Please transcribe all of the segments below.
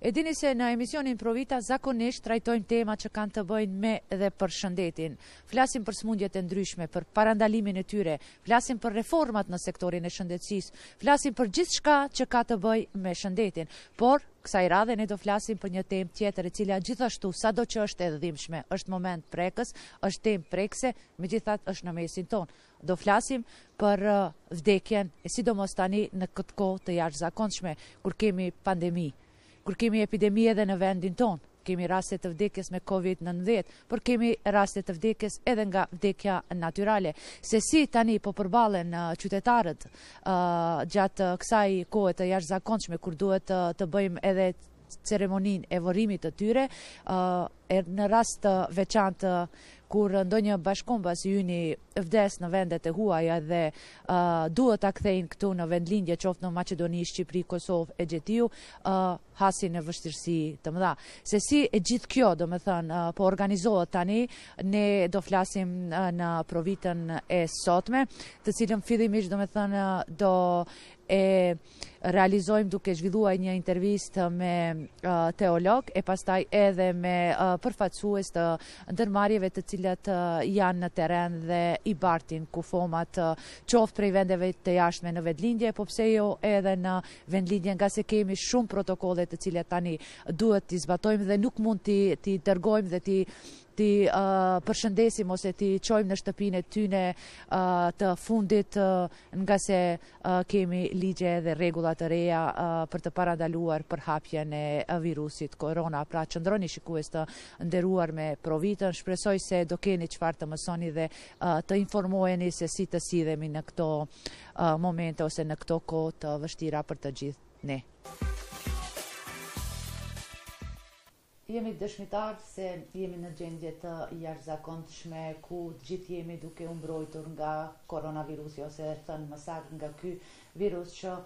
E dini se në emisionin Pro Vita zakonisht trajtojmë tema që kanë të bëjnë me dhe për shëndetin. Flasim për sëmundjet e ndryshme, për parandalimin e tyre, flasim për reformat në sektorin e shëndetësisë, flasim për gjithçka që ka të bëjë me shëndetin. Por, kësaj radhe ne do flasim për një temë tjetër e cila gjithashtu sado që është e dhimbshme, është moment prekës, është temë prekëse, megjithatë është në mesin tonë. Do flasim për vdekjen, e sidomos tani në këtë kohë të jashtëzakonshme, kur kemi pandemi, kur kemi epidemi edhe në vendin tonë, kemi raste të vdekjes me Covid nëntëmbëdhjetë, por kemi raste të vdekjes edhe nga vdekja natyrale. Se si tani po përballen qytetarët gjatë kësaj kohe të jashtëzakonshme kur duhet të bëjmë edhe ceremoninë e vorimit të tyre, ë Në rast të veçantë kur ndonjë bashkëkombas i yni vdes në vendet e huaja dhe duhet ta kthejnë këtu në vendlindje, qoftë në Maqedoni, Shqipëri, Kosovë e gjetiu, hasin në vështirësi të mëdha. Se si e gjithë kjo, domethënë, po organizohet tani, ne do flasim në provitën e sotme, të cilën fillimisht, domethënë, do e realizojmë duke zhvilluar një intervistë me teolog e pastaj edhe me përfaqësues të ndërmarrjeve të cilat janë në terren dhe i bartin kufomat qoftë prej vendeve të jashtme në vendlindje, po pse jo edhe në vendlindje ngase kemi shumë protokolle të cilat tani duhet t'i zbatojmë dhe nuk mund t'i dërgojmë dhe t'i T'i përshëndesim ose t'i çojmë në shtëpinë e tyne të fundit ngase kemi ligje dhe rregulla të reja për të parandaluar përhapjen e virusit korona. Pra qëndroni shikues të nderuar me provitën, shpresoj se do keni çfarë të mësoni dhe të informoheni se si të sillemi në këto momente ose në këto kohë të vështira për të gjithë ne. Jemi dëshmitarë se jemi në gjendje të jashtëzakonshme ku gjithë jemi duke u mbrojtur nga koronavirusi ose thënë më saktë nga ky virus që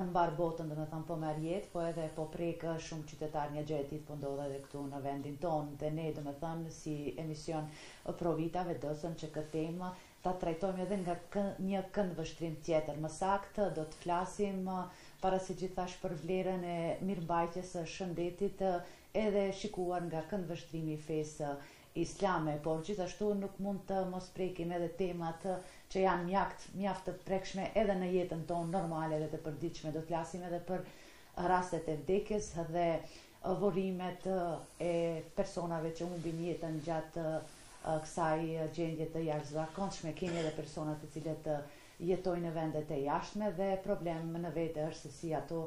në mbarë botën domethënë po merr jetë po edhe po prek shumë qytetarë një gjë e tillë po ndodh edhe këtu në vendin tonë dhe ne domethënë si emision Pro Vita vendosëm që këtë temë ta trajtojmë edhe nga një këndvështrim tjetër, më saktë do të flasim para së gjithash për vlerën e mirëmbajtjes së shëndetit edhe shikuar nga këndvështrimi i fesë islame, por gjithashtu nuk mund të mos prekim edhe temat që janë mjaft, mjaft të prekshme edhe në jetën tonë normale dhe të përditshme, do të flasim edhe për rastet e vdekjes dhe Varrimet e personave që humbin jetën gjatë kësaj gjendje të jashtëzakonshme, kemi edhe persona të cilët jetojnë në vende të jashtme dhe problem në vete është se si ato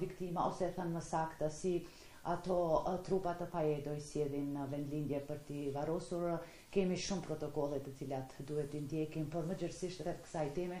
viktima ose e thënë më saktë si ato trupa të pajetë do i sjellin në vendlindje për t'i varrosur. Kemi shumë protokolle të cilat duhet t'i ndjekin, por më gjerësisht rreth kësaj teme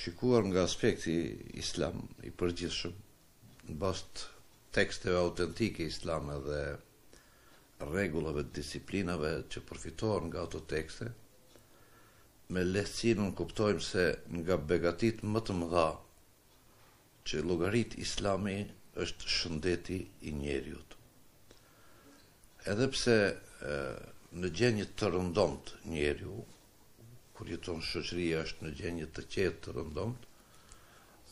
shikuar nga aspekti islam i përgjithshëm, në bazë t' teksteve autentike islame dhe rregullave të disiplinave që përfitohen nga ato tekste, me lehtësi ne kuptojmë se nga begatitë më të mëdha Që llogarit Islami është shëndeti i njeriut. Edhe pse në gjendje të rëndomtë njeriu, kur jeton shoqëria është në gjendje të qetë të rëndomtë,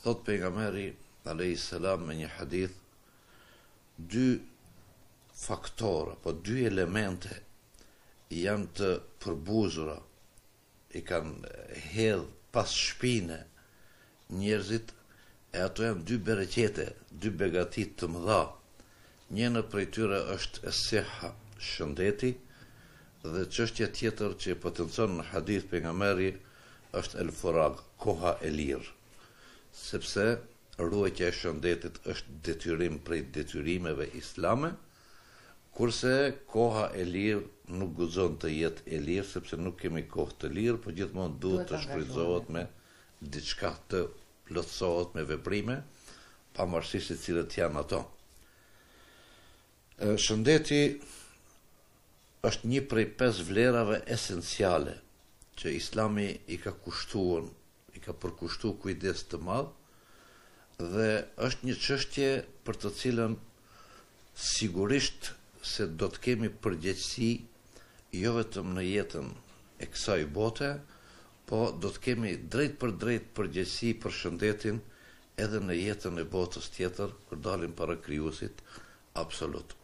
thotë pejgamberi alayhi salam në një hadith dy faktorë apo dy elemente janë të përbuzura i kanë hedhë pas shpine njerëzit e ato janë dy bereqete, dy begati të mëdha. Njëna prej tyre është es-sihha, shëndeti, dhe çështja tjetër që e potencon në hadith pejgamberi është el farag, koha e lirë. Sepse Ruajtja e shëndetit është detyrim prej detyrimeve islame, kurse koha e lirë nuk guxon të jetë e lirë sepse nuk kemi kohë të lirë, por gjithmonë duhet të shfrytëzohet me diçka, të plotësohet me veprime, pavarësisht se cilat janë ato. Shëndeti është një prej pesë vlerave esenciale që Islami i ka kushtuar i ka përkushtu kujdes të madh dhe është një çështje për të cilën sigurisht se do të kemi përgjegjësi jo vetëm në jetën e kësaj bote, po do të kemi drejtpërdrejt përgjegjësi për shëndetin edhe në jetën e botës tjetër kur dalim para Krijuesit absolut.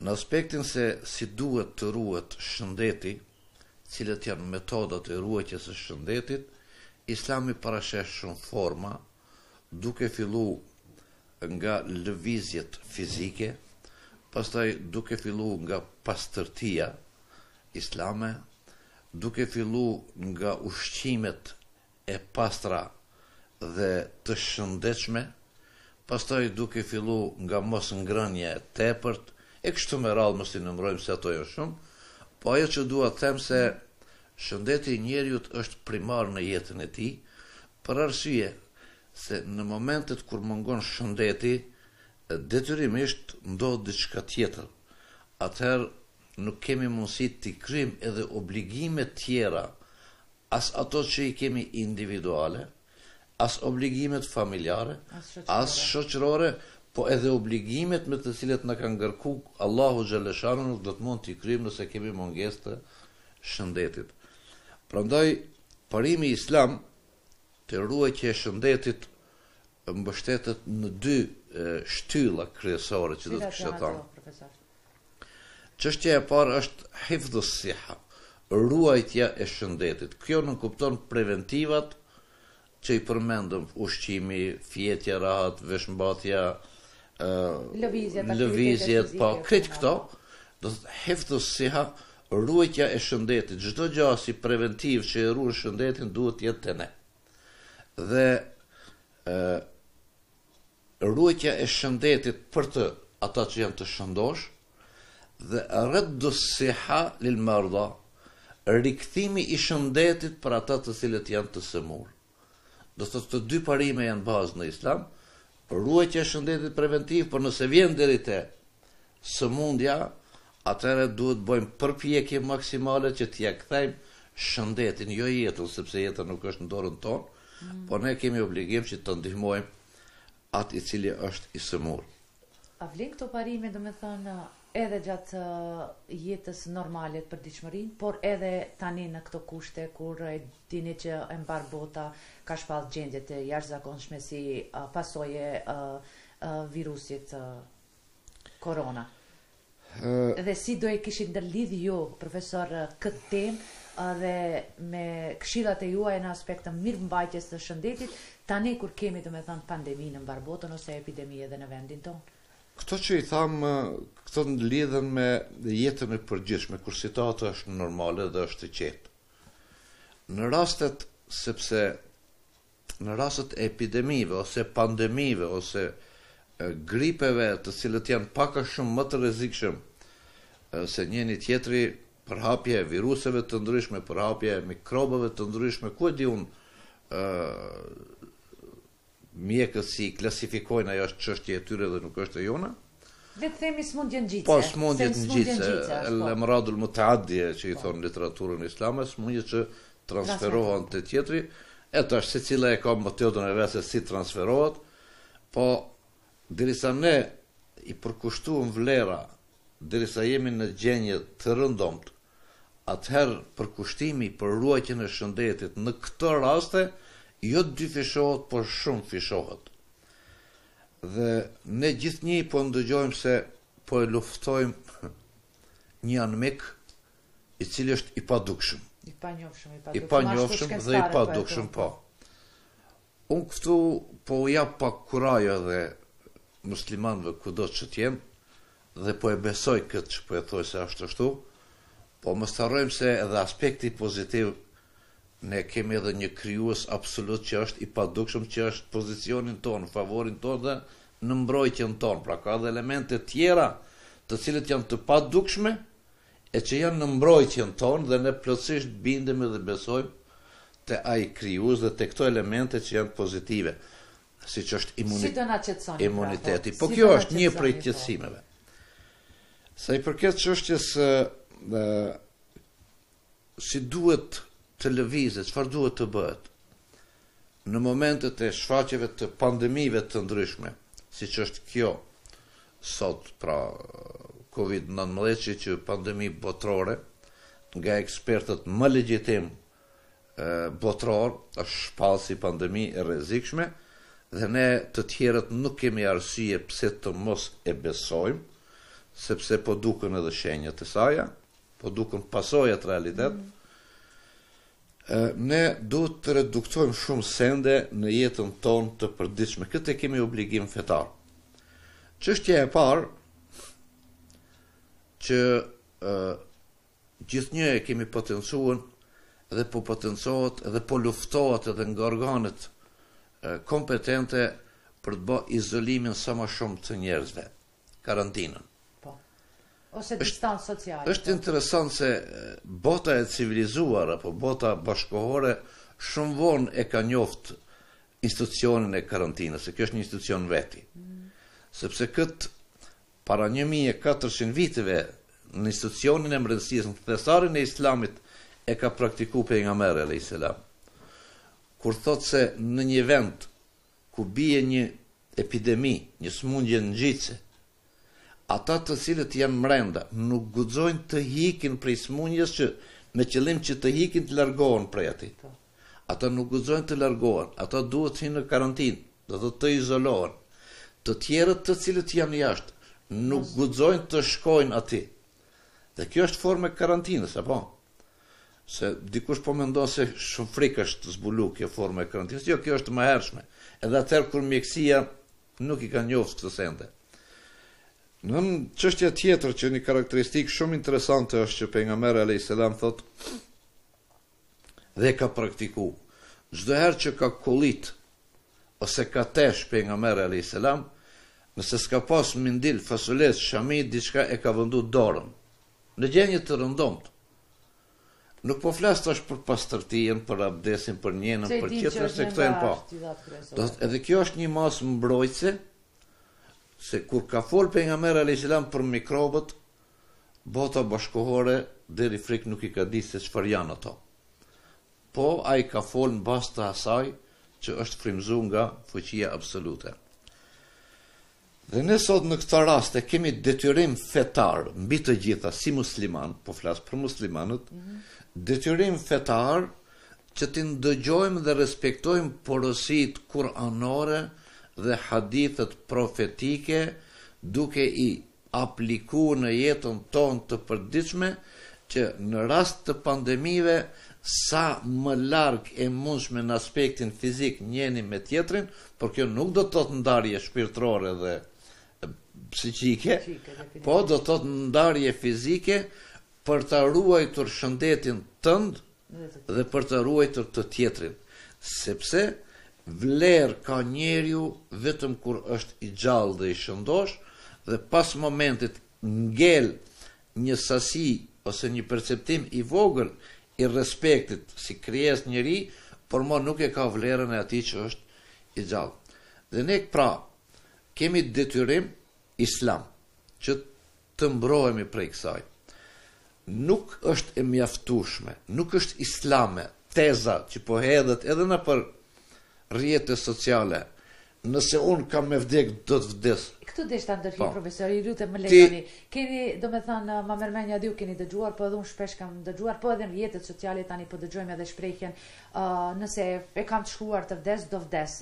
Në aspektin se si duhet të ruhet shëndeti, cilat janë metodat e ruajtjes së shëndetit, Islami parasheh shumë forma, duke fillu nga lëvizjet fizike, pastaj duke fillu nga pastërtia islame, duke fillu nga ushqimet e pastra dhe të shëndetshme, pastaj duke fillu nga mos ngrënia e tepërt, e kështu me radhë mos i numërojmë se ato janë shumë, po ajo që dua të them se shëndeti i njeriut është primar në jetën e tij, për arsye se në momentet kur mungon shëndeti, detyrimisht ndodh diçka tjetër, atëherë nuk kemi mundësi t'i kryejmë edhe obligime tjera, as ato që i kemi individuale, as obligimet familjare, as shoqërore, po edhe obligimet me të cilat na ka ngarku Allahu xhele shanuhu nuk do të mund t'i kryejmë nëse kemi mungesë të shëndetit. Prandaj parimi islam i ruajtjes së shëndetit mbështetet në dy shtylla kryesore që do të kishte thënë. Çështja e parë është hifdhus siha, ruajtja e shëndetit. Kjo nënkupton preventivat që i përmendëm, ushqimi, fjetja rahat, veshmbathja, lëvizjet, lëvizjet, po, po, krejt këto, do të hifdhus siha, ruajtja e shëndetit. Çdo gjë si preventivë që e ruan shëndetin duhet të jetë te ne. Dhe ë Ruajtja e shëndetit për te ata që janë të shëndoshë dhe reddus siha lil-marda, rikthimi i shëndetit për ata të cilët janë të sëmurë. Do të thotë të dy parime janë bazë në Islam, ruajtja e shëndetit preventiv, por nëse vjen deri te sëmundja, atëherë duhet të bëjmë përpjekje maksimale që t'ia kthejmë shëndetin, jo jetën, sepse jeta nuk është në dorën tonë, mm. por ne kemi obligim që të ndihmojmë atë i cili është i sëmurë. A vlen këto parime, domethënë, edhe gjatë uh, jetës normale në përditshmërinë, por edhe tani në këto kushte kur e dini që e mbarë bota ka shpall gjendje të jashtëzakonshme si uh, pasojë e uh, virusit korona. Dhe si do e kishit ndërlidh ju, profesor, këtë temë dhe me këshillat e juaja në aspekt të mirëmbajtjes të shëndetit, tani kur kemi domethënë pandemi në mbarë botën ose epidemi edhe në vendin tonë? Këto që i thamë, këto ndërlidhen me jetën e përgjithshme, kur situata është normale dhe është e qetë. Në rastet sepse Në rastet e epidemive ose pandemive ose gripeve të cilët janë pak a shumë më të rrezikshëm se njëni tjetri, përhapja e viruseve të ndryshme, përhapja e mikrobeve të ndryshme, ku e di unë mjekët si i klasifikojnë ajo është çështje e tyre dhe nuk është e jona. Le të themi smundje ngjitëse. Po smundje ngjitëse, al-amradul mutaaddiya që i po. thonë literaturën islame, smundjet që transferohen te tjetri, e tash secila e ka metodën e vet se si transferohet. Po derisa ne i përkushtuam vlera, derisa jemi në gjenje të rëndomt, atëherë përkushtimi për ruajtjen e shëndetit në këto raste jo dyfishohet, por shumëfishohet. Dhe ne gjithnjë po ndëgjojmë se po e luftojmë një anmik i cili është i padukshëm. I panjofshëm, i padukshëm. I panjofshëm dhe i padukshëm, po. Unë këtu po u jap pak kurajo dhe muslimanëve kudo që t'jen dhe po e besoj këtë që po e thoj se asht ashtu, po më starojmë se edhe aspekti pozitiv Ne kemi edhe një krijues absolut që është i padukshëm që është pozicionin tonë, favorin tonë dhe në mbrojtjen tonë. Pra ka edhe elemente tjera të cilët janë të padukshme e që janë në mbrojtjen tonë dhe ne plotësisht bindemi dhe besojmë te ai krijues dhe te këto elemente që janë pozitive siç është imuniteti. Si do na qetësoni? Pra, imuniteti. Po, po kjo është një prej po? qetësimeve. Sa i përket çështjes së si duhet të lëvizet, çfarë duhet të bëhet në momentet e shfaqjeve të pandemive të ndryshme, siç është kjo sot, pra COVID-19 që pandemi botërore, nga ekspertët më legjitim botëror, është shpallë si pandemi e rrezikshme dhe ne të tjerët nuk kemi arsye pse të mos e besojmë, sepse po duken edhe shenjat e saja, po duken pasojat realitet, mm -hmm. ne duhet të reduktojmë shumë sende në jetën tonë të përditshme. Këtë e kemi obligim fetar. Çështja e parë, që uh, gjithnjë e kemi potencu dhe po potencohet dhe po luftohet edhe nga organet uh, kompetente për të ba izolimin sa ma shumë të njerëzve. karantinën. Po. Ose distancë sociale. Është po. interesant se bota e civilizuar apo bota bashkëkohore shumë vonë e ka njoft institucionin e karantinës, se kjo është një institucion n'veti. Mm. Sepse këtë para 1400 viteve në institucionin e mbrendësisë, në thesarin e islamit e ka praktiku Pejgamberi alejhi selam. Kur thotë se në një vend ku bie një epidemi, një smundje ngjitëse, ata të cilët janë mrenda nuk guxojnë të hikin prej smundjes që me qëllim që të hikin të largohen prej atij. Po. Ata nuk guxojnë të largohen, ata duhet të hinë në karantinë, do të thotë të izolohen. Të tjerët të cilët janë jashtë nuk guxojnë të shkojnë aty. Dhe kjo është formë e karantinës, apo? Se dikush po mendon se shumë frik është zbulu kjo formë e karantinës. Jo, kjo është ma e hershme. Edhe atëherë kur mjekësia nuk i ka njoft këto sende. Në çështja tjetër që një karakteristikë shumë interesante është që pejgamberi a.s. thotë dhe e ka praktiku çdo herë që ka kollit ose ka tesh pejgamberi a.s. nëse s'ka pas mindil, faculetë, shami, diçka e ka vendu dorën Në gjendje të rëndomtë. Nuk po flas tash për pastërtinë, për abdesin, për njënën, për tjetrën se këto janë pa. Do thotë edhe kjo është një masë mbrojtëse se kur ka fol pejgamberi alayhis salam për mikrobët, bota bashkohore deri frik nuk i ka ditë se çfarë janë ato. Po ai ka fol n'bazë të asaj që është frymëzu nga fuqia absolute. Dhe ne sot në këto raste kemi detyrim fetar mbi të gjitha si muslimanë, po flas për muslimanët, mm -hmm. detyrim fetar që t'i ndëgjojmë dhe respektojmë porositë kuranore dhe hadithet profetike duke i apliku në jetën tonë të përditshme që në rast të pandemive sa më larg e mundshme në aspektin fizik njeni me tjetrin, Por kjo nuk do të thotë ndarje shpirtërore dhe psiqike, po do të thotë ndarje fizike për ta ruajtur shëndetin tënd dhe për ta ruajtur të tjetrin. Sepse vlerë ka njeriu vetëm kur është i gjallë dhe i shëndoshë dhe pas momentit ngel një sasi ose një perceptim i vogël i respektit si krijesë njeri, por mo nuk e ka vlerën e atij që është i gjallë. Dhe ne pra kemi detyrim islam që të mbrohemi prej kësaj. Nuk është e mjaftueshme, nuk është islame teza që po hedhet edhe nëpër rrjete sociale Nëse unë kam me vdek, do të vdes. Këtu deshta ndërhy profesor, ju lutem më lejoni. Keni, domethënë, ma merr mendja dhe ju keni dëgjuar, po edhe unë shpesh kam dëgjuar, po edhe në rrjetet sociale tani po dëgjojmë edhe shprehjen, nëse e kam të shkruar të vdes, do vdes.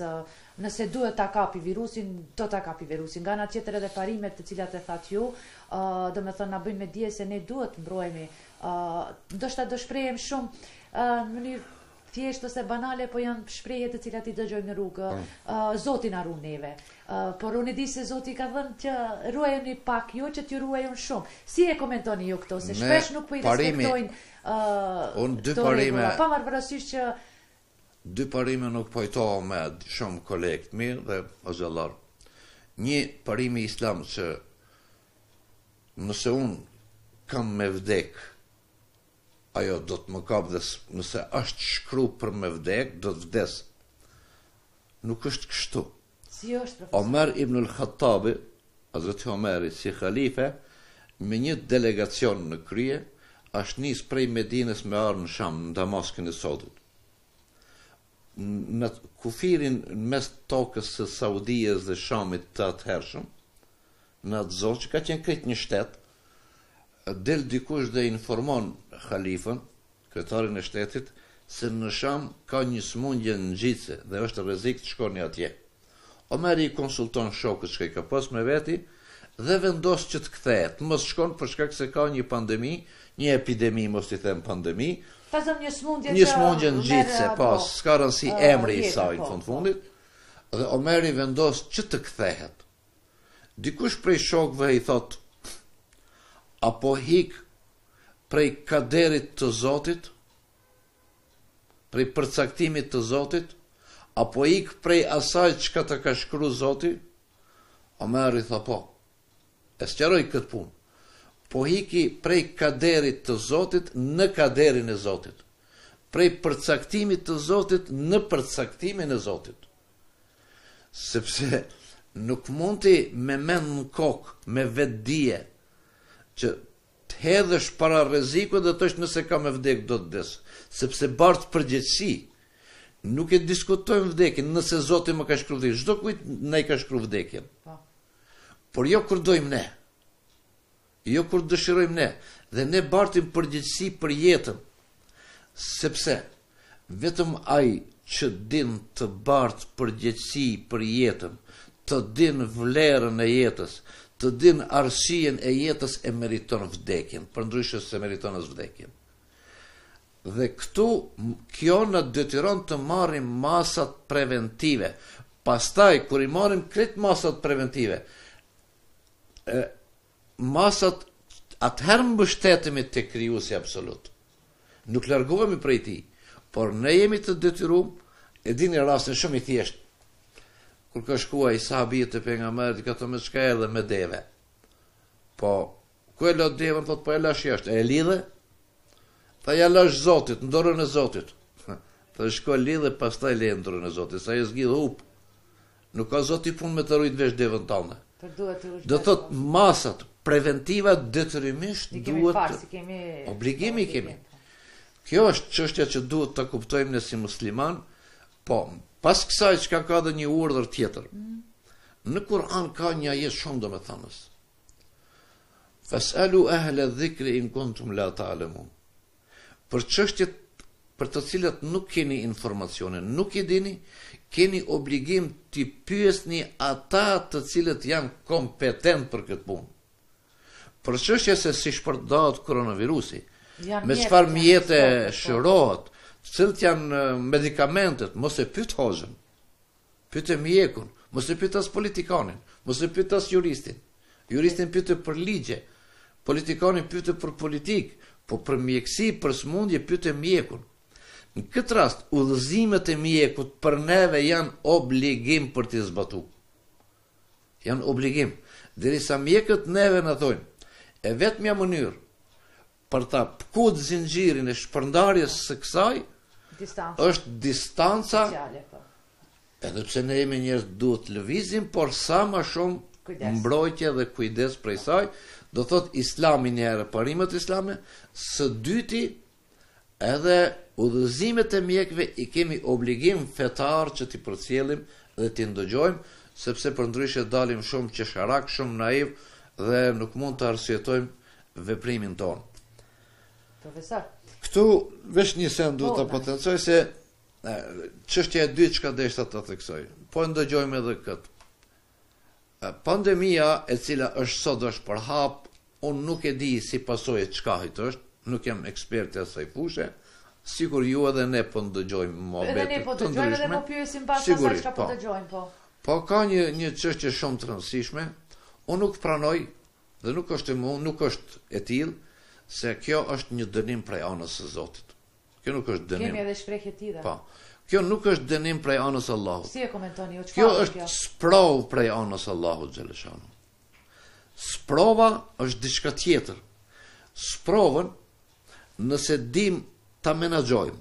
Nëse duhet ta kapi virusin, do ta kapi virusin. Nga ana tjetër edhe parimet të cilat e thatë ju, domethënë na bëjnë me dije se ne duhet të mbrohemi. Ndoshta do shprehem shumë në mënyrë thjesht ose banale, po janë shprehje të cilat i dëgjojmë në rrugë. Po. Zoti na ruan neve. Po unë di se Zoti ka thënë që ruajeni pak, ju që t'ju ruaj unë shumë. Si e komentoni ju këto se shpesh nuk po i respektojnë ë dy parime. Pa marrë parasysh që dy parime nuk po jetojmë shumë kolekt mirë dhe ozëllor. Një parimi islam që nëse unë kam me vdek Ajo do të më kapë dhe nëse është shkru për me vdek, do të vdes. Nuk është kështu. Si është profesor? Omer ibn al-Khattabi, Hazreti Omeri si halife, me një delegacion në krye, është nis prej Medinës me ardh në Sham, në Damaskën e sodit. në kufirin mes tokës së Saudies dhe Shamit të atëhershëm, në atë zonë që ka qenë krejt një shtet, del dikush dhe informon halifën, kryetarin e shtetit, se në Sham ka një sëmundje ngjitëse dhe është rrezik të shkoni atje. Omeri i konsulton shokët çka i ka pas me veti dhe vendos që të kthehet, të mos shkon për shkak se ka një pandemi, një epidemi mos t'i them pandemi, Thashë një sëmundje, një sëmundje ngjitëse, po, s'ka rëndësi emri i saj në fund fundit, dhe Omeri vendos që të kthehet. Dikush prej shokëve i thotë, a po hik prej kaderit të Zotit, prej përcaktimit të Zotit, a po ik prej asaj çka ta ka shkru Zoti? Omeri tha po, e sqaroi këtë punë, po hiki prej kaderit të Zotit në kaderin e Zotit, prej përcaktimit të Zotit në përcaktimin e Zotit. Sepse nuk mund ti me mend në kokë, me vetëdije, që Të hedhesh para rrezikut dhe të thosh nëse kam me vdek do të vdes, sepse bart përgjegjësi. Nuk e diskutojmë vdekjen, nëse Zoti më ka shkru vdekjen, çdo kujt na e ka shkru vdekjen. Po. Por jo kur dojmë ne. Jo kur dëshirojmë ne dhe ne bartim përgjegjësi për jetën. Sepse, vetëm ai që dinë të bartë përgjegjësi për jetën, të dinë vlerën e jetës, të dinë arsyen e jetës e meriton vdekjen, përndryshe s'e meriton as vdekjen. Dhe këtu kjo na detyron të marrim masat preventive. Pastaj kur i marrim krejt masat preventive, Masat atëherë mbështetemi te Krijuesi absolut. Nuk largohemi prej tij, por ne jemi të detyrum, e dini rastin shumë i thjeshtë. Kur ka shkuar ni sahabi te pejgamberi, i ka thënë me çka erdhe me deve. Po, ku e le devën, thotë po e lash jashtë, e lidhe? Tha ia lash Zotit, n'dorën e Zotit. Tha shko lidhe, pastaj le n'dorën e Zotit, se e zgidht hup. Nuk ka zoti punë me të rujt veç devën tande. Por duhet të rujt vesh. Do thot masat preventiva detyrimisht duhet obligim i kemi. Kjo është çështja që duhet ta kuptojmë ne si musliman, po pas kësaj ka ka dhe një urdhër tjetër. Mm. Në Kur'an ka një ajet shumë domethënës. Fasalu ahla dhikri in kuntum la ta'lamun. Për çështjet për të cilat nuk keni informacione, nuk i dini, keni obligim t'i pyesni ata të cilët janë kompetent për këtë punë. Për çështje se si shpërndahet koronavirusi, me çfarë mjete shërohet, cilët janë medikamentet, mos e pyt hoxhën. Pyte mjekun, mos e pyt as politikanin, mos e pyt as juristin. Juristin pyte për ligje, politikanin pyte për politikë, po për mjekësi, për smundje pyte mjekun. Në këtë rast, udhëzimet e mjekut për neve janë obligim për t'i zbatu. Janë obligim. Derisa mjekët neve na thojnë, e vetëmja mënyrë Për ta kput zinxhirin e shpërndarjes së kësaj, distanca. është distanca, po. Edhe pse ne jemi njerëz duhet të lëvizim, por sa ma shumë kujdes. mbrojtje dhe kujdes prej saj, do thot Islami një herë parimet islame, së dyti Edhe udhëzimet e mjekëve i kemi obligim fetar që t'i përcjellim dhe t'i ndëgjojmë, sepse përndryshe dalim shumë qesharakë, shumë naivë dhe nuk mund të arsyetojmë veprimin tonë. Profesor. Këtu veç një send du ta potencoj se çështja e dytë çka deshta ta theksoj. Po e ndëgjojmë edhe këtë. Pandemia e cila është sot është përhap, unë nuk e di si pasojë e çkahit është, nuk jam ekspert i asaj fushe, sikur ju edhe ne po ndëgjojmë muhabete të ndryshme. Edhe ne po dëgjojmë edhe po pyesim pas asaj çka po dëgjojmë po. Po ka një një çështje shumë të rëndësishme, unë nuk pranoj dhe nuk është e mund, nuk është e tillë se kjo është një dënim prej anës së Zotit. Kjo nuk është dënim. Kemi edhe shprehje të tjera. Po. Kjo nuk është dënim prej anës së Allahut. Si e komentoni ju çfarë? Kjo është sprov prej anës së Allahut xhele shanuhu. Sprova është diçka tjetër. Sprovën nëse dim ta menaxhojmë.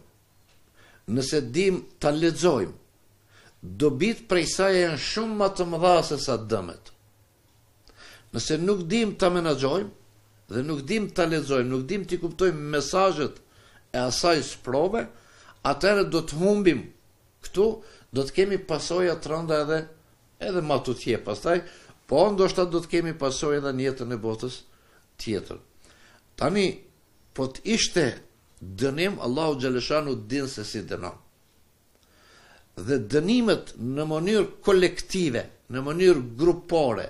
Nëse dim ta lexojmë. Dobit prej saj janë shumë ma të mëdha se sa dëmet. Nëse nuk dimë ta menaxhojmë dhe nuk dimë ta lexojmë, nuk dimë t'i kuptojmë mesazhet e asaj sprove, atëherë do të humbim këtu, do të kemi pasoja të rënda edhe edhe ma tutje pastaj, po ndoshta do të kemi pasoja edhe në jetën e botës tjetër. Tani po të ishte dënim Allahu xheleshanuhu din se si dënon. dhe dënimet në mënyrë kolektive, në mënyrë grupore,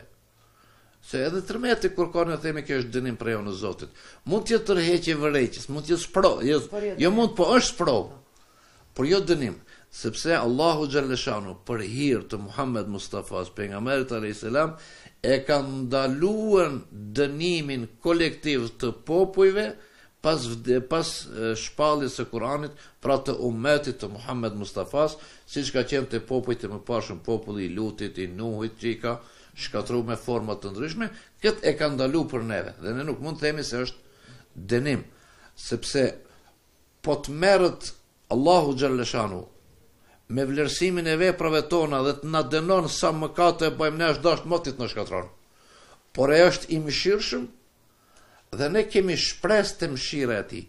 se edhe tërmeti kur ka ne themi kjo është dënim prej anës Zotit, mund të jetë tërheqje vërejtjes, mund të jetë sprovë, jo, jo mund, po është sprovë, por jo dënim, sepse Allahu xheleshanuhu për hir të Muhammed Mustafasë, pejgamberit a.s., e ka ndaluar dënimin kolektiv të popujve Pas vde, pas shpalljes së Kur'anit, pra të ummetit të Muhammed Mustafas, siç ka qenë te popujt e mëparshëm, populli i Lutit, i Nuhit që i ka shkatërru me forma të ndryshme, këtë e ka ndalu për neve, dhe ne nuk mund të themi se është denim, sepse po të merret Allahu xheleshanuhu me vlerësimin e veprave tona dhe të na denon sa mëkate bëjmë ne është dashtë moti t'na shkatërron. Por ai është i mëshirshëm Dhe ne kemi shpresë te mëshira e Tij.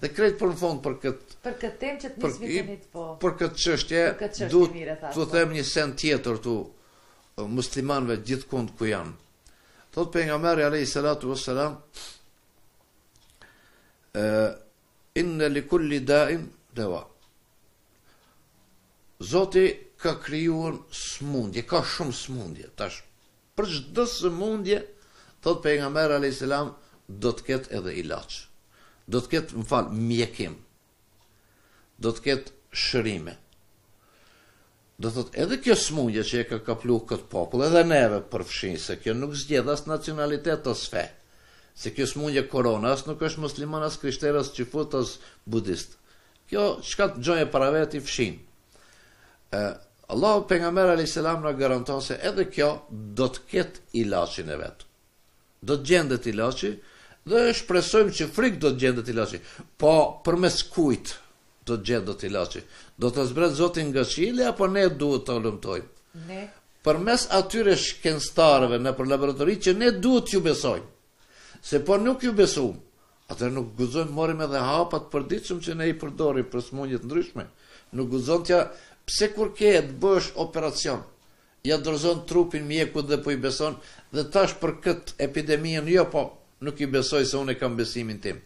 Dhe krejt për në fund për këtë Për këtë temë që të nisim, po. Për këtë çështje do t'u them një send tjetër tu muslimanëve gjithkund ku janë. Thot pejgamberi alayhi salatu wassalam ë Inna li kulli da'in dawa. Zoti ka krijuar smundje, ka shumë smundje. Tash për çdo sëmundje, thot pejgamberi alayhis salam, do të ketë edhe ilaç. Do të ketë, më fal, mjekim. Do të ketë shërime. Do thotë edhe kjo smundje që e ka kapluar këtë popull, edhe neve përfshin, se kjo nuk zgjedh as nacionalitet as fe. Se kjo smundje korona as nuk është musliman, as krishter, as çifut, as budist. Kjo çka të gjenë para veti i fshin. E, Allahu pejgamber alayhis salam na garanton se edhe kjo do të ketë ilaçin e vet. Do të gjendet ilaçi dhe shpresojmë që frik do të gjendet ilaçi. Po përmes kujt do të gjendet ilaçi? Do ta zbret Zoti nga qielli apo ne duhet ta hulumtojmë? Ne përmes atyre shkencëtarëve nëpër laboratori që ne duhet t'ju besojmë. Se po nuk ju besum, atëherë nuk guxojmë morim edhe hapat e përditshëm që ne i përdorim për smundje të ndryshme. Nuk guxon t'ja japësh kur ke të bësh operacion, Ja dorëzon trupin mjekut dhe po i beson dhe tash për kët epidemiën jo po nuk i besoj se unë e kam besimin tim.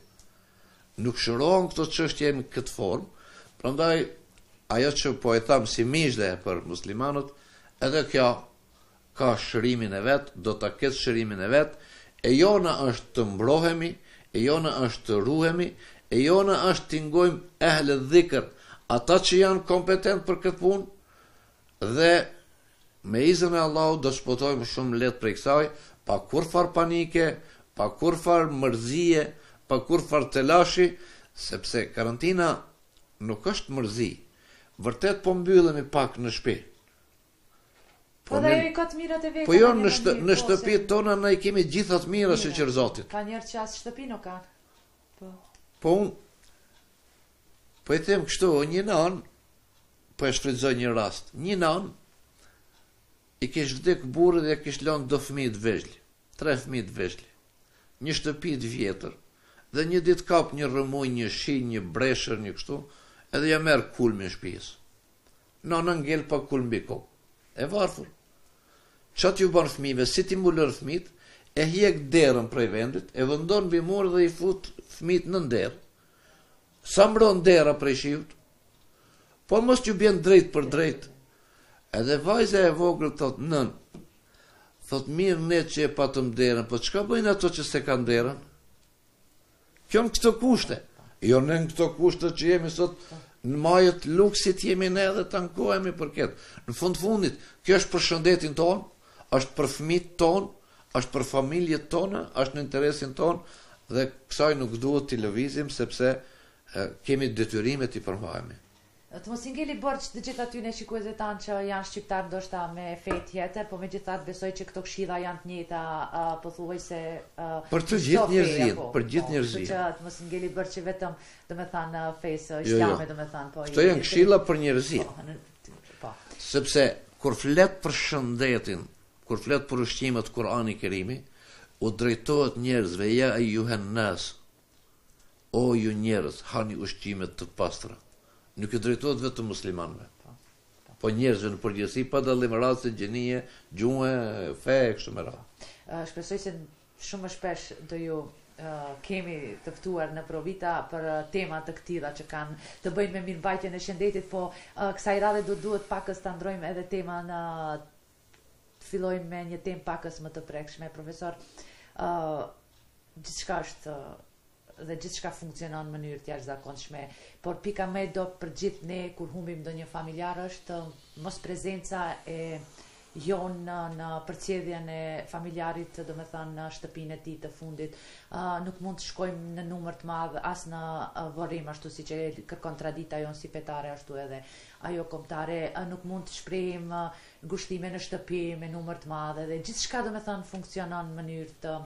Nuk shërohen këto çështje në kët formë, prandaj ajo që po e tham si myzhde për muslimanët edhe kjo ka shërimin e vet, do ta ket shërimin e vet, e jona është të mbrohemi, e jona është të ruhemi, e jona është t'i ngojmë ehli dhikr, ata që janë kompetent për kët punë, Dhe me iznin e Allahut do shpëtojmë shumë lehtë prej kësaj, pa kurrfarë panike, pa kurrfarë mërzie, pa kurrfarë telashi, sepse karantina nuk është mërzi. Vërtet po mbyllemi pak në shpi. Po edhe ajo i ka të mirat e veta. Po ja në shtëpitë tona na i kemi gjitha të mira, shyqyr Zotit. Ka njerëz që as shtëpi nuk kanë. Po. Po unë, po e them kështu, një nanë, po e shfrytëzoj një rast, një nanë, i kish vdek burri dhe kish lënë do fëmij të vegjël, tre fëmij të vegjël, një shtëpi të vjetër, dhe një ditë kap një rrëmujë, një shi, një breshër, një kështu, edhe ja merr kulmin shpijës. Nana ngel pa kulm mbi kokë. E varfër. Ça t'ju ban fëmijve, si t'i mbulon fëmijët, e hjek derën prej vendit, e vëndon mbi mur dhe i fut fëmijët nën derë. Sa mbron dera prej shiut? Po mos t'ju bjen drejtpërdrejt. Edhe vajza e vogël thot nënë. Thot mirë ne që e patëm derën, po çka bëjnë ato që s'e kanë derën? Kjo në këto kushte, jo ne në këto kushte që jemi sot në majë të luksit jemi ne dhe të ankohemi për këtë. Në fund fundit, kjo është për shëndetin tonë, është për fëmijt tonë, është për familjet tona, është në interesin tonë, dhe kësaj nuk duhet t'i lëvizim sepse kemi detyrim t'i përmbahemi. Të mos i ngelim borxh të gjithë atyne shikuesve tanë që janë shqiptarë ndoshta me fe tjetër, po megjithatë besoj që këto këshilla janë të njëjta pothuajse Për të gjithë njerëzit, për të gjithë njerëzit. Kështu që të mos i ngelim borxh vetëm, domethënë fesë islame, domethënë po. Këto janë këshilla për njerëzit. Po. Sepse kur flet për shëndetin, kur flet për ushqimet Kurani Kerimi, u drejtohet njerëzve ja ejjuhen nas, O ju njerëz, hani ushqime të pastra. Nuk u drejtohet vetëm muslimanëve, po njerëzve në përgjithësi pa dallim rase, gjinie, gjuhe, feje e kështu me radhë. Shpresoj që shumë më shpesh do ju kemi të ftuar në Provita për tema të këtilla që kanë të bëjnë me mirëmbajtjen e shëndetit, po kësaj radhe do duhet pakës ta ndrrojmë edhe temën Të fillojmë me një temë paksa më të prekshme, profesor. Ë uh, gjithçka është dhe gjithçka funksionon në mënyrë të jashtëzakonshme, por pika më e dobët për gjithë neve kur humbim ndonjë familjar është mos prezenca e jonë në, në përcjedhjen e familjarit domethënë në shtëpinë e tij të fundit uh, nuk mund të shkojmë në numër të madh as në uh, varrim ashtu siç e kërkon tradita jonë si fetare ashtu edhe ajo kombëtare, nuk mund të shprehim ngushëllime në shtëpi me numër të madh edhe gjithçka domethënë funksionon në mënyrë të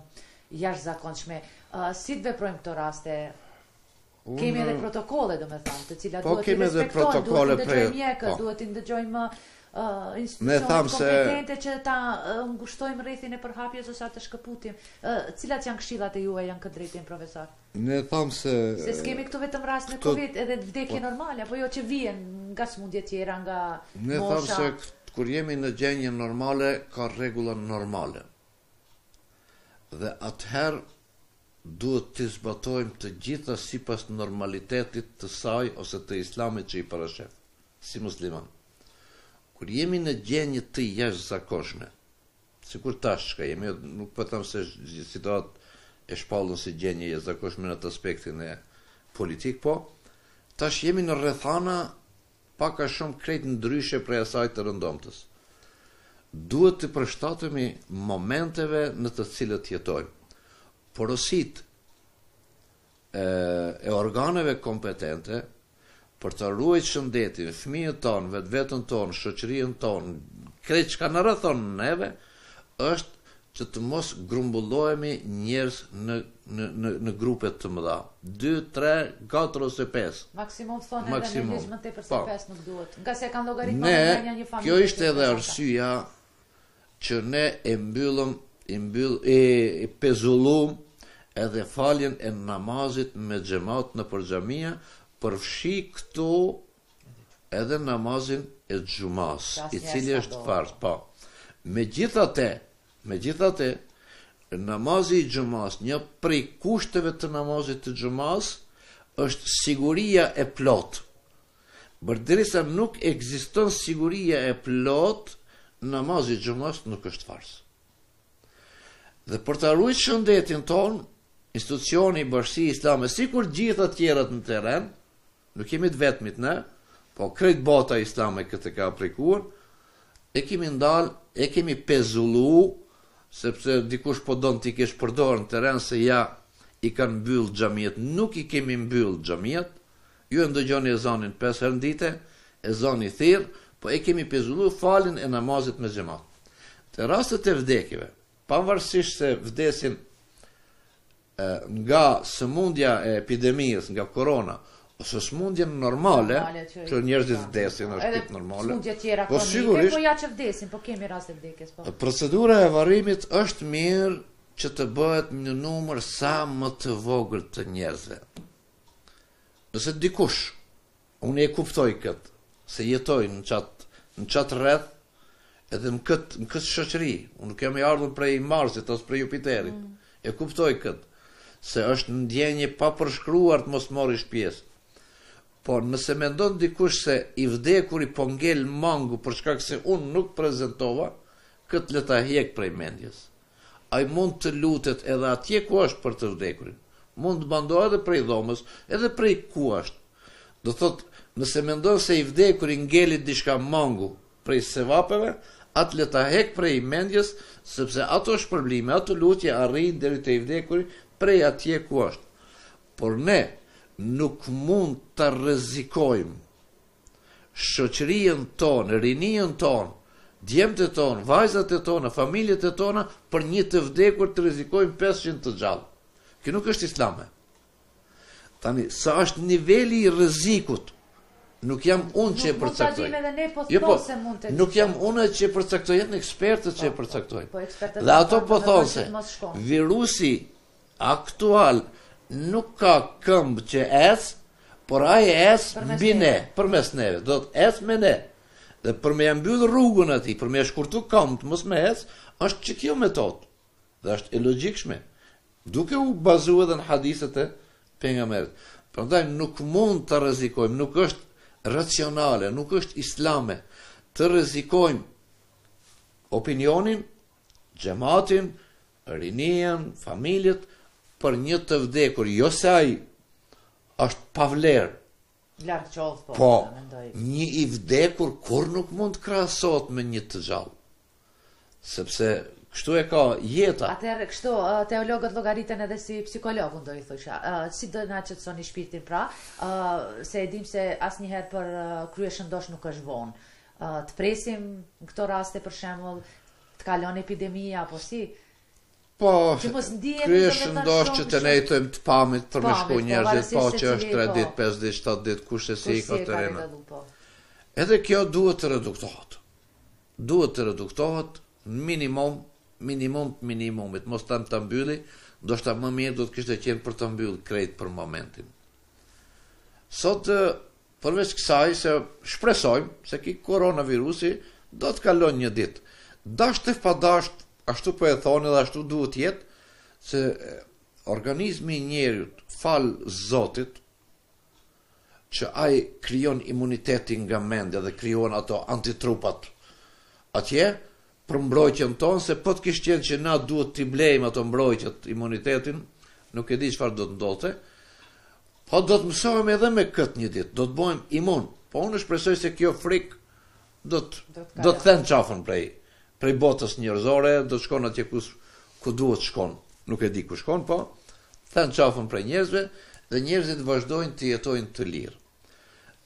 jashtëzakonshme. Si të veprojmë në këto raste? Unë... Kemi edhe protokolle, domethënë, të cilat po, duhet të respektojmë, duhet të ndëgjojmë mjekët, po. duhet të ndëgjojmë uh, institucionet kompetente se... që ta uh, ngushtojmë rrethin e përhapjes ose ta shkëputim. Uh, cilat janë këshillat e juaja në këtë drejtim, profesor? Ne thamë se... Se s'kemi këtu vetëm raste me Covid edhe vdekje po- normale, apo jo që vijnë nga smundje tjera, nga mosha... Ne thamë se kur jemi në gjenje normale, ka rregulla normale. Dhe atëherë duhet t'i zbatojmë të gjitha sipas normalitetit të saj ose të islamit që i parashef, si musliman. Kur jemi në gjenje të jashtëzakonshme, Sikur tash çka jemi, nuk po them se është situatë e shpallur si gjendje e jashtëzakonshme në atë aspektin politik, po tash jemi në rrethana pak a shumë krejt ndryshe prej asaj të rëndomtës. Duhet të përshtatemi momenteve në të cilat jetojmë. Porositë e organeve kompetente për ta ruajt shëndetin, fëmijët tonë, vetvetën tonë, shoqërinë tonë, krejt çka na rrethon neve, është që të mos grumbullohemi njerëz në në në në grupe të mëdha. 2, 3, 4 ose 5. Maksimum thonë edhe në ligj më tepër se 5 po. nuk duhet. Ngase kanë llogaritë nga një familje. Kjo ishte edhe arsyeja që ne e mbyllëm i mbyll e, e pezullum edhe faljen e namazit me xhamat nëpër xhamia përfshi këtu edhe namazin e xhumas i cili është farz po megjithatë megjithatë namazi i xhumas një prej kushteve të namazit të xhumas është siguria e plotë Përderisa nuk ekziston siguria e plotë, namazi i xhumasë nuk është farz. Dhe për ta ruajtur shëndetin tonë, institucioni i bashkësisë islame, sikur gjitha tjerat në terren, nuk jemi të vetmit ne, po krejt bota islame këtë ka aplikuar, e kemi ndal, e kemi pezullu, sepse dikush po don t'i keqpërdorë në terren se ja i kanë mbyll xhamiat, nuk i kemi mbyll xhamiat, Ju e ndëgjoni ezanin pesë herë n'dite, ezani thirret, po e kemi pezullu faljen e namazit me xhemat. Te rastet e vdekjeve, pavarësisht se vdesin nga sëmundja e epidemies, nga korona, ose sëmundje normale, që njerëzit vdesin në shtëpi normale, po sigurisht, po ja që vdesin, po kemi raste vdekjes, po. Procedura e varrimit është mirë që të bëhet në numër sa më të vogël të njerëzve. Nëse dikush, unë e kuptoj këtë, se jetoj në qatë në qatë rreth, edhe në këtë në këtë shoqëri, unë nuk jam i ardhur prej Marsit as prej Jupiterit. Mm. E kuptoj këtë se është ndjenjë e pa përshkruar të mos marrish pjesë. Por nëse mendon dikush se i vdekuri po ngel mangu për shkak se unë nuk prezentova, këtë le ta hjek prej mendjes. Ai mund të lutet edhe atje ku është për të vdekurin. Mund të ban dua edhe prej dhomës, edhe prej ku është. Do thotë, nëse mendon se i vdekuri ngelit diçka mangu prej sevapeve, atë le ta hekë prej mendjes, sepse ato shpërblime, ato lutje arrijnë deri te i vdekuri prej atje ku është. Por ne nuk mund ta rrezikojmë shoqërinë tonë, rininë tonë, djemtë e tonë, vajzat e tona, familjet e tona për një të vdekur të rrezikojmë 500 të gjallë. Kjo nuk është islame. Tani, sa është niveli i rrezikut Nuk jam unë që e përcaktoj. Nuk mund ta dimë edhe ne po jo, po, se mund të. Nuk jam unë që e përcaktoj, janë ekspertët që e po, po, përcaktojnë. Po, dhe ato po thonë se virusi Aktual nuk ka këmbë që ecë, por ai ecë mbi ne, përmes neve, d.m.th. ecë me ne. Dhe për me ja mbyllë rrugën atij, për me ja shkurtu këmbët mos me ecë, është qikjo metodë. Dhe është e logjikshme, duke u bazu edhe në hadithet e pejgamberit. Prandaj nuk mund të rrezikojmë, nuk është racionale, nuk është islame të rrezikojmë opinionin, xhematin, rinien, familjet, për një të vdekur, jo se ai është pa vlerë. Larg qoftë, po, po mendoj. Një i vdekur kurrë nuk mund të krahasohet me një të gjallë. Sepse kështu e ka jeta. Atëherë kështu teologët llogariten edhe si psikolog, unë do i thosha. Si do na qetësoni shpirtin pra, se e dim se asnjëherë për kryeshëndosh nuk është vonë. Të presim në këto raste për shembull Të kalon epidemia apo si? Po, kryeshëndosh që të ndejtojmë të pamit për me shku njerëzit, po që është 3 dit, 5 dit, 7 dit, kush e si i ka të rënda. Po. Edhe kjo duhet të reduktohet. Duhet të reduktohet në minimum, minimum të minimumit, mos them ta mbylli, ndoshta më mirë do të kishte qenë për ta mbyllë krejt për momentin. Sot Përveç kësaj se shpresojmë se ki koronavirusi do të kalon një ditë. Dashtë e pa dashtë, ashtu po e thoni dhe ashtu duhet të jetë se organizmi i njeriut falë Zotit që ai krijon imunitetin nga mendja dhe krijon ato antitrupat atje, për mbrojtjen tonë se po të kish qenë që na duhet t'i blejmë ato mbrojtjet imunitetin, nuk e di çfarë do të ndodhte. Po do të mësohemi edhe me këtë një ditë, do të bëhemi imun. Po unë shpresoj se kjo frikë do të do të then çafën prej prej botës njerëzore, do të shkon atje ku ku duhet shkon. Nuk e di ku shkon, po të then çafën prej njerëzve dhe njerëzit vazhdojnë të jetojnë të lirë.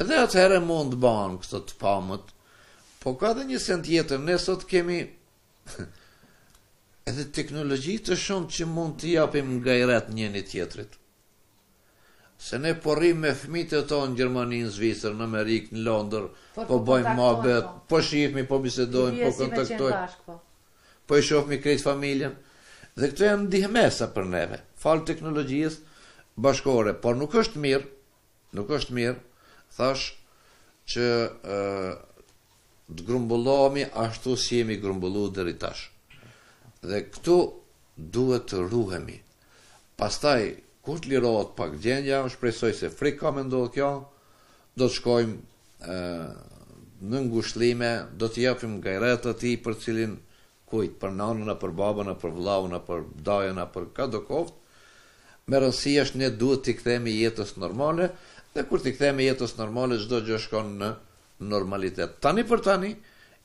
Dhe atëherë mund të ban këto të pamët, po ka dhe një send tjetër, ne sot kemi edhe teknologjitë shumë që mund t'i japim gajret njëni tjetrit. Se ne po rrim me fëmijët tonë në Gjermani, në Zvicër, në Amerikë, në Londër, po, po bëjmë muhabet, po. po shihemi, po bisedojmë, po kontaktojmë. Po. po i shofmi krejt familjen. Dhe këto janë ndihmesa për neve, falë teknologjisë bashkëkohore, por nuk është mirë Nuk është mirë, thash, që të grumbullohemi ashtu si jemi grumbullu deri tash. Dhe këtu duhet të ruhemi. Pastaj, kur të lirohet pak gjendja, shpresoj se frik ka me ndodhë kjo, do të shkojmë në ngushëllime, do t'i japim gajret atij për cilin kujt, për nanën a për babën a për vëllaun a për dajën a për kado koftë, me rëndësi është ne duhet t'i kthehemi jetës normale dhe kur t'i kthehemi jetës normale çdo gjë shkon në normalitet. Tani për tani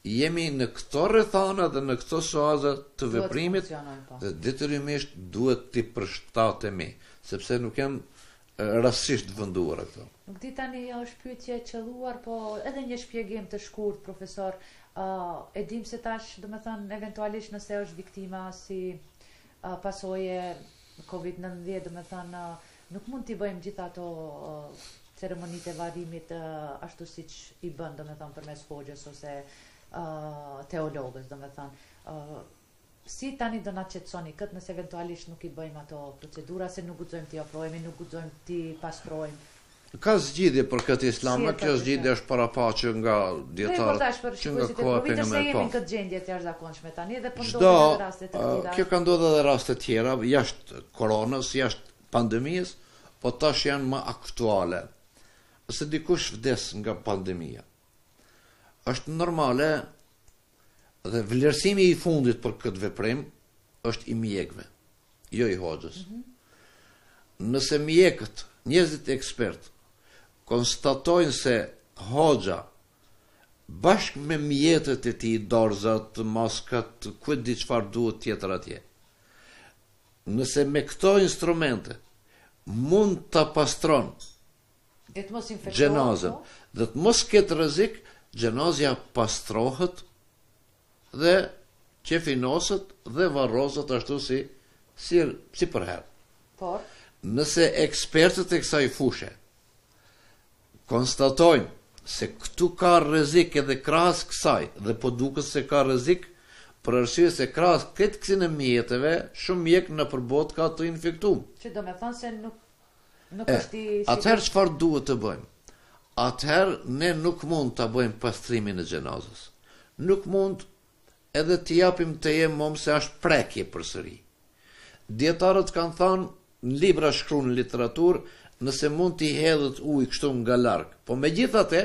jemi në këto rrethana dhe në këto suaza të veprimit po. dhe detyrimisht duhet t'i përshtatemi, sepse nuk janë rastësisht vënduar këto. Nuk di tani a është pyetje e qëlluar, po edhe një shpjegim të shkurtë, profesor. E dim se tash, do me thënë, eventualisht nëse është viktima si pasojë e COVID-19, do me thënë, nuk mund t'i bëjmë gjitha ato ceremonitë e varrimit ashtu siç i bënë, do me thënë, përmes hoxhës ose teologes, do me thënë. Si tani do na qetësoni këtë nëse eventualisht nuk i bëjmë ato procedura se nuk guxojmë t'i afrohemi, nuk guxojmë t'i pastrojmë. Ka zgjidhje për këtë islame, kjo zgjidhje është paraparë nga dijetarët që nga koha e pejgamberit po. Çdo, kjo ka ndodhur edhe raste të tjera jashtë koronës, jashtë pandemisë, po tash janë më aktuale. Nëse dikush vdes nga pandemia, është normale Dhe vlerësimi i fundit për këtë veprim është i mjekëve, jo i hoxhës. Mhm. Nëse mjekët, njerëzit ekspertë, konstatojnë se hoxha bashkë me mjetet e tij, dorzat, maskat, ku e di çfarë duhet tjetër atje. Nëse me këto instrumente mund ta pastron xhenazën dhe të mos ketë rrezik, xhenazja pastrohet dhe qefinoset dhe varroset ashtu si si si përherë. Por nëse ekspertët e kësaj fushe konstatojnë se këtu ka rrezik edhe krahas kësaj dhe po duket se ka rrezik për arsye se krahas këtyre kësi mjeteve, shumë mjekë nëpër botë ka të infektum. Që do me thonë se nuk Nuk është i sigurt. Atëherë çfarë duhet të bëjmë? Atëherë ne nuk mund ta bëjmë pastrimin e xhenazës. Nuk mund edhe t'i japim tejemum se është prekje përsëri. Dijetarët kanë thënë në libra shkruan në literaturë nëse mund t'i hedhet ujë kështu nga larg. Po megjithatë,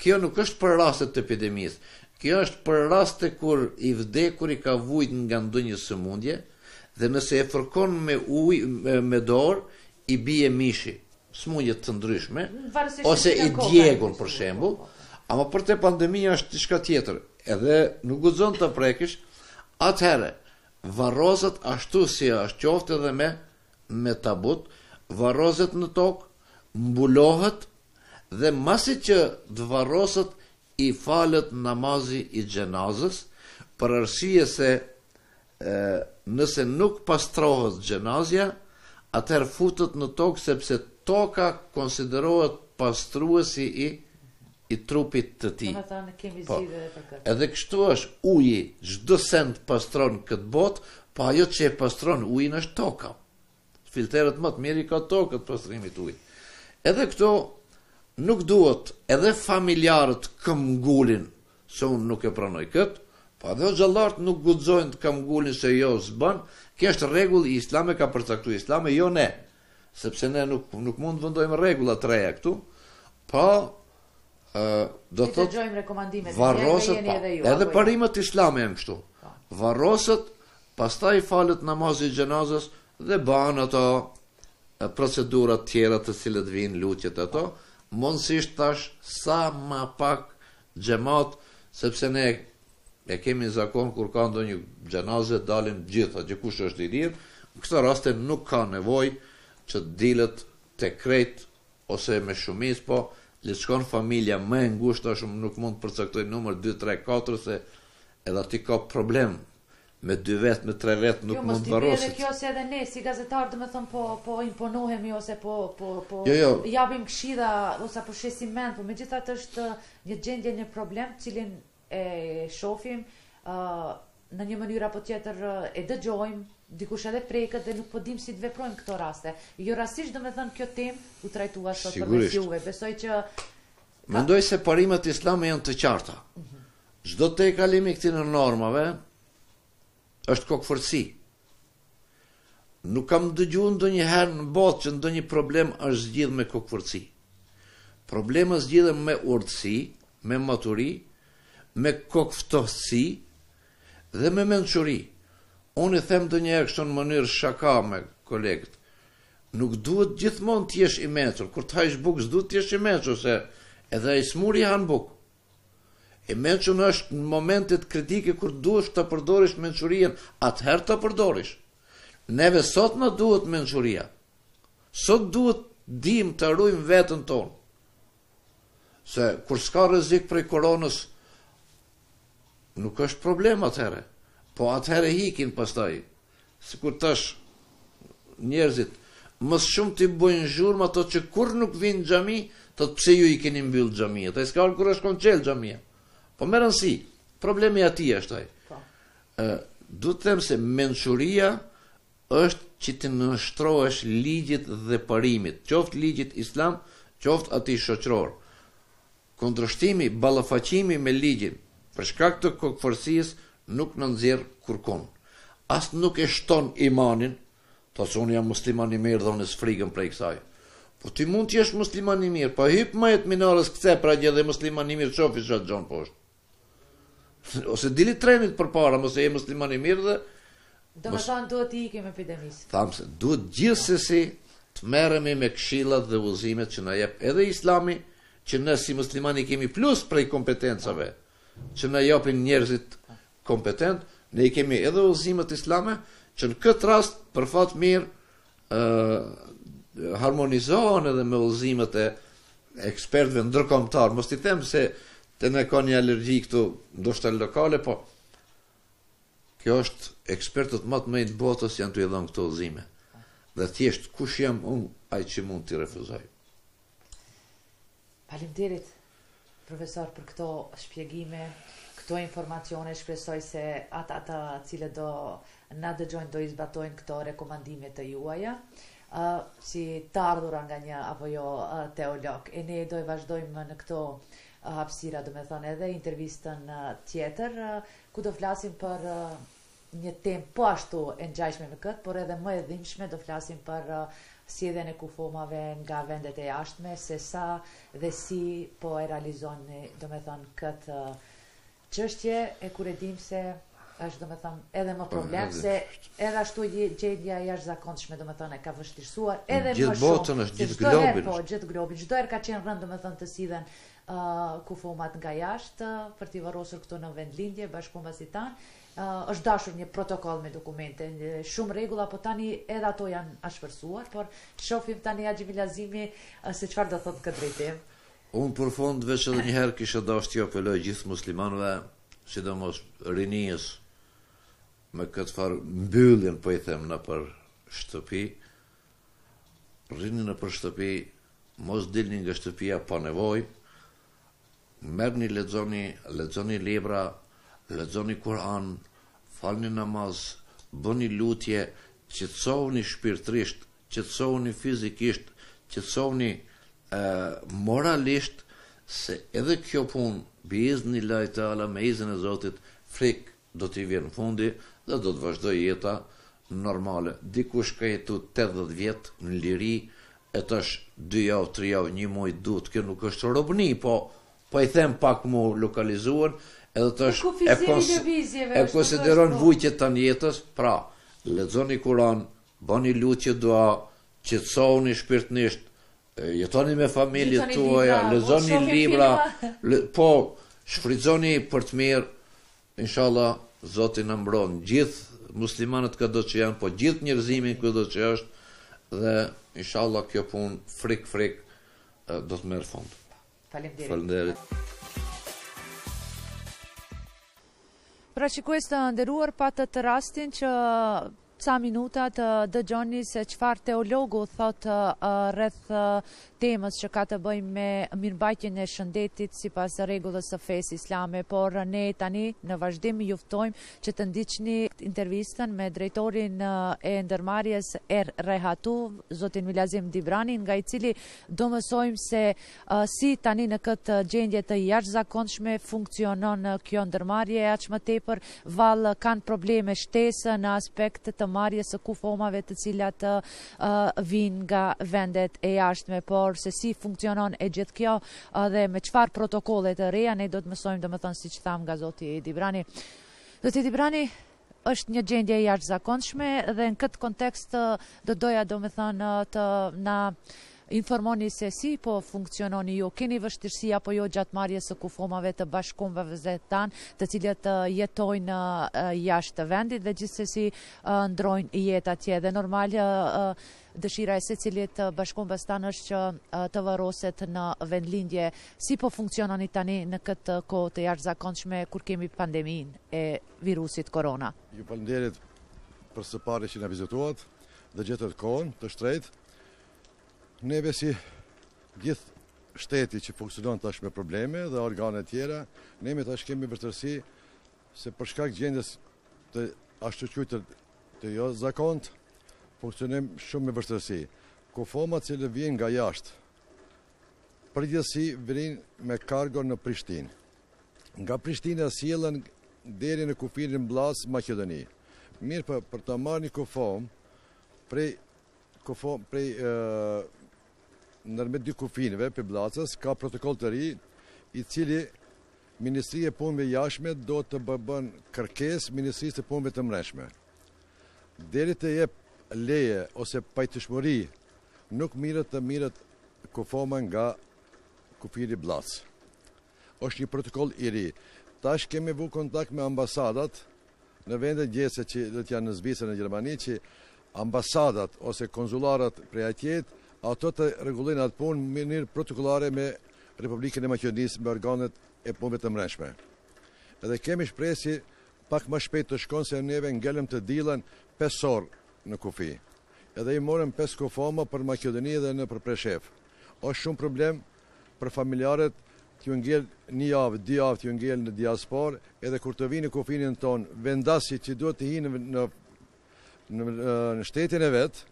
Kjo nuk është për raste të epidemisë, kjo është për raste kur i vdekuri ka vujt nga ndonjë sëmundje dhe nëse e fërkon me ujë me dorë i bie mishi, sëmundje të ndryshme ose i djegur për shembull, ama për te pandemia është diçka tjetër, edhe nuk guxon ta prekësh, atëherë varroset ashtu si është qoftë edhe me me tabut, varroset në tokë, mbulohet dhe masi që të varroset i falet namazi i xhenazës për arsye se nëse nuk pastrohet xhenazja atëherë futet në tokë sepse toka konsiderohet pastruesi i i trupit të tij. Domethënë kemi po, zgjidhje edhe për këtë. Edhe kështu është uji, çdo send pastron në këtë botë, po ajo që e pastron ujin është toka. Filterët më të mirë i ka toka për pastrimin e ujit. Edhe këto nuk duhet edhe familjarët këmbëngulin se unë nuk e pranoj këtë, po edhe hoxhallarët nuk guxojnë të këmbëngulin se jo s'bën, kjo është rregull islame ka përcaktu islami, jo ne, sepse ne nuk, nuk mund të vendojmë rregulla të reja këtu, po do të thotë varroset po, edhe, edhe parimet islame janë kështu. Po. Varroset Pastaj falet namazi i xhenazës dhe bëhen ato procedura tjera të cilat vijnë lutjet ato, mundësisht tash sa ma pak xhemat, sepse ne e kemi zakon kur ka ndonjë xhenaze dalim të gjithë, gjithkush është i lirë, në këto raste nuk ka nevojë që të dilet të krejt ose me shumicë, po le të shkon familja më e ngushtë, tash unë nuk mund të përcaktoj numër 2 3 4 se Edhe aty ka problem me dy vetë me tre vetë nuk mund të varroset. Jo, mos ti bëj edhe kjo se edhe ne si gazetarë do të thonë po po imponohemi ose po po po jo, jo. japim këshilla ose po shesim mend, po megjithatë është një gjendje një problem të cilin e shofim ë uh, në një mënyrë apo tjetër e dëgjojmë, dikush edhe preket dhe nuk po dim si të veprojmë këto raste. Jo rastësisht do me thënë kjo temë u trajtua sot për juve. Besoj që Mendoj se parimet islame janë të qarta. Çdo tejkalim i këtyne normave, është kokëfortësi. Nuk kam dëgju ndonjëherë në botë që ndonjë problem është zgjidh me kokëfortësi. Problemet zgjidhen me urtësi, me maturi, me kokëftohësi dhe me mençuri. Unë i them ndonjëherë kështu në mënyrë shaka me kolegët. Nuk duhet gjithmonë të jesh i mençur, kur të hajsh bukë s'duhet të jesh i mençur se edhe i smuri han bukë. I mençur është në momentet kritike kur duhesh ta përdorish mençurinë, atëherë ta përdorish. Neve sot na duhet mençuria. Sot duhet të dimë të ruajmë veten tonë. Se kur s'ka rrezik prej koronës nuk është problem atëherë. Po atëherë ikin pastaj. Sikur tash njerëzit më shumë të bëjnë zhurmë ata që kurrë nuk vijnë xhami, thotë pse ju i keni mbyll xhamitë. Ai s'ka kur është kon çel xhamia. Po me rëndësi, problemi aty është ai. Po. Ë, du të them se mençuria është që t'i nënshtrohesh ligjit dhe parimit, qoftë ligjit islam, qoftë atij shoqëror. Kundërshtimi, ballafaqimi me ligjin, për shkak të kokëfortësisë, nuk na nxjerr kurrkun. As nuk e shton imanin, thotë se unë jam musliman i mirë dhe unë s'i frigem prej kësaj. Po ti mund të jesh musliman i mirë, po hyp maje të minares kce prej atje dhe musliman i mirë shofim ça gjon poshtë. Ose dili trenit përpara, nëse je musliman i mirë dhe... Do me thanë duhet t'i ikim epidemisë. Thamë se duhet gjithsesi të merremi me këshillat dhe udhëzimet që na jep edhe islami, që ne si musliman i kemi plus prej kompetencave, që na japin njerëzit kompetent, ne i kemi edhe udhëzimet islame, që në këtë rast, për fat mirë, harmonizohen edhe me udhëzimet e ekspertëve ndërkombëtar. Mos t'i them se te ne ka një alergji këtu, ndoshta lokale, po kjo është ekspertët më të mëdhenj të botës janë tu i dhënë këto udhëzime. Dhe thjesht kush jam unë ai që mund t'i refuzoj. Faleminderit profesor për këto shpjegime, këto informacione, shpresoj se ata të cilët do na dëgjojnë do i zbatojnë këto rekomandime tuaja, uh, si të ardhura nga një apo jo uh, teolog. E ne do e vazhdojmë në këto uh, hapësira, do me thënë edhe intervistën uh, tjetër, uh, ku do flasim për uh, një temë po ashtu e ngjajshme me këtë, por edhe më e dhimbshme, do flasim për uh, sjelljen e kufomave nga vendet e jashtme, se sa dhe si po e realizoni, do me thonë, këtë uh, çështje kur e dimë se është do me thonë edhe më po, problem se edhe ashtu gjendja e jashtëzakonshme do me thonë e ka vështirësuar edhe më shumë gjithë botën është gjithë globin po gjithë globin gjithherë ka qenë rëndë do me thonë të sillen uh, kufomat nga jashtë për t'i varrosur këtu në vendlindje bashkëkombësit tanë Është dashur një protokoll me dokumente, shumë rregulla, po tani edhe ato janë ashpërsuar, por të shohim tani Haxhi Milazimi se çfarë do thotë në këtë drejtim. Unë për fund veç edhe një herë kisha dashur t'ju apeloj gjithë muslimanëve, sidomos rinisë me këtë farë mbylljen po i them nëpër shtëpi, rrini nëpër shtëpi, mos dilni nga shtëpia pa nevojë, Merrni lexoni, lexoni libra, lexoni Kur'an, falni namaz, bëni lutje, qetësohuni shpirtërisht, qetësohuni fizikisht, qetësohuni moralisht se edhe kjo punë biiznillah teala me iznin e Zotit frik Do t'i vjen fundi dhe do të vazhdojë jeta normale. Dikush ka jetu tetëdhjetë vjet në liri e tash dy javë, tri javë, një muj, dy kjo nuk është robni, po po i them pak m'u lokalizue edhe tash e e konsideron vujtje t'tan jetës, pra lexoni Kuran, bëni lutje dua, qetësohuni shpirtnisht, Jetoni me familjet tuaja, lexoni libra, po shfrytëzoni për të mirë. Inshallah Zoti na mbron gjithë muslimanët kado që janë, po gjithë njerëzimin kado që është dhe inshallah kjo punë frik frik do të merr fund. Faleminderit. Pra shikues të nderuar patët rastin që ca minuta të dëgjoni se çfarë teologu thotë rreth temës që ka të bëjmë me mirëmbajtjen e shëndetit sipas rregullës së fesë islame, por ne tani në vazhdim ju ftojmë që të ndiqni intervistën me drejtorin e ndërmarrjes Er-Rehatu, zotin Milazim Dibrani, nga i cili Do mësojmë se si tani në këtë gjendje të jashtëzakonshme funksionon kjo ndërmarrje e aq më tepër vallë kanë probleme shtesë në aspekt të marrjes së kufomave të cilat vijnë nga vendet e jashtme, por se si funksionon e gjithë kjo dhe me çfarë protokolle të reja ne do të mësojmë domethënë siç thamë nga zoti Dibrani. Zoti Dibrani, Është një gjendje e jashtëzakonshme dhe në këtë kontekst do doja domethënë të na informoni se si po funksiononi ju, keni vështirësi apo jo gjatë marrjes së kufomave të bashkëkombasve tanë, të cilët jetojnë jashtë vendit dhe gjithsesi ndrojnë jetë atje dhe normal dëshira e secilit bashkëkombas tanë është që të varroset në vendlindje. Si po funksiononi tani në këtë kohë të jashtëzakonshme kur kemi pandeminë e virusit korona. Ju faleminderit për së pari që na vizituat dhe gjetët kohën të shtrenjtë. Neve si gjithë shteti që funksionon tash me probleme dhe organet tjera, neve tash kemi vështirësi se për shkak gjendjes të ashtuquajtur të jashtëzakonshme, funksionojmë shumë me vështirësi. Kufomat cilat vijnë nga jashtë, përgjithësi vijnë me kargo në Prishtinë. Nga Prishtina sjellen deri në kufirin Bllacë, Maqedoni. Mirëpo për të marrë një kufomë prej kufomë prej ndërmjet dy kufinjve prej Bllacës ka protokoll të ri i cili Ministria e Punëve Jashtme duhet t'i bën kërkesë Ministrisë të Punëve të Mbrendshme. Deri të jep leje ose pajtueshmëri nuk mirret të mirret kufoma nga kufiri Bllacë. Është një protokoll i ri. Tash kemi vu kontakt me ambasadat në vendet gjegjëse që do të janë në Zvicër, në Gjermani, që ambasadat ose konzularat prej atje, ato të rregullojnë atë punë në mënyrë protokollare me Republikën e Maqedonisë, me organet e punëve të mbrendshme. Dhe kemi shpresë që pak më shpejt të shkon se neve ngelëm të dielën 5 orë në kufi. Edhe i morëm 5 kufoma për Maqedoni edhe një për Preshevë. Është shumë problem Për familjarët t'ju ngel një javë, dy javë t'ju ngel në diasporë, edhe kur të vijnë në kufirin tonë, vendasi që duhet të hijë në shtetin e vet,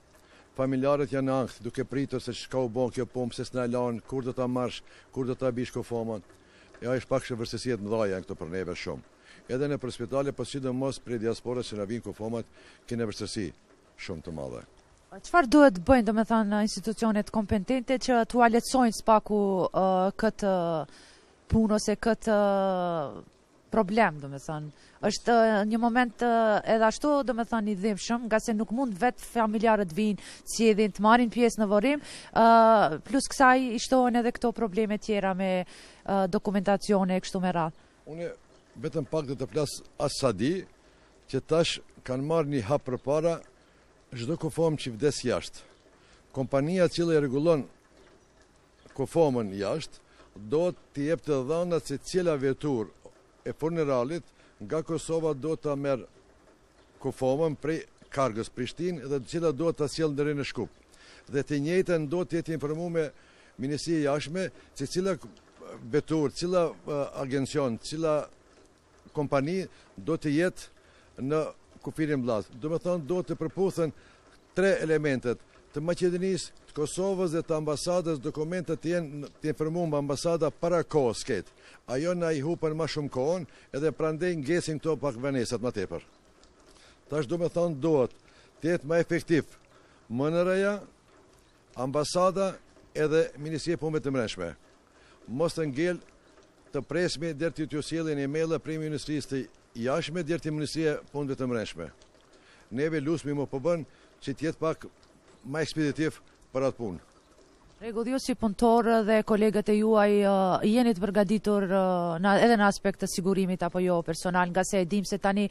familjarët janë në ankth, duke pritur se çka u bo kjo punë, pse s'na lanë, kur do ta marrsh, kur do ta bish kufomën. E ajo është pak vështirësi të mdhaja janë këto për neve shumë. Edhe nëpër spitale, po sidomos prej diasporës që na vijnë kufomat, kena vështirësi. shumë të madhe. Çfarë duhet të bëjnë, domethënë, institucionet kompetente që t'ua lehtësojnë s'paku këtë punë ose këtë problem, do me thënë. është një moment edhe ashtu, do me thënë, i dhimshëm, nga se nuk mund vetë familjarët të vijnë, si edhe të marrin pjesë në vorrim, plus kësaj i shtohen edhe këto probleme tjera me dokumentacione e kështu me radhë. Unë vetëm pak do të plotësoj sa di, Që tash kanë marrë një hap përpara, çdo kufomë që vdes jashtë. Kompania e cila e rregullon kufomën jashtë, duhet t'i jep të dhanat se cila veturë e funeralit nga Kosova duhet ta merr kufomën prej kargës Prishtinë dhe cila duhet ta sjellë deri në Shkup. Dhe të njëjtën duhet të jetë informume Ministria e Jashtme se cila veturë, cila agencion, cila kompani do të jetë në kufirin Bllacë. Domethënë do të përputhen tre elementet, të Maqedonisë, të Kosovës dhe të ambasadës, dokumentet të jenë të informuar nga ambasada para kohës këtë. Ajo na i hupën ma shumë kohën, edhe prandej ngecin këto pak vonesat më tepër. Tash domethënë duhet të jetë ma efektiv mënyra e, ambasada edhe Ministria e Punëve të Mrendshme. Mos të ngel Të presmi deri të t'ju sjellin emaila prej Ministrisë të Jashtme deri te Ministria e Punëve të Mrendshme. Neve lusmi mu për atë punë që të jetë pak ma ekspeditiv për atë punë. Rregull ju si punëtor dhe kolegët e juaj jeni të përgatitur edhe në aspekt të sigurimit apo jo personal ngase e dimë se tani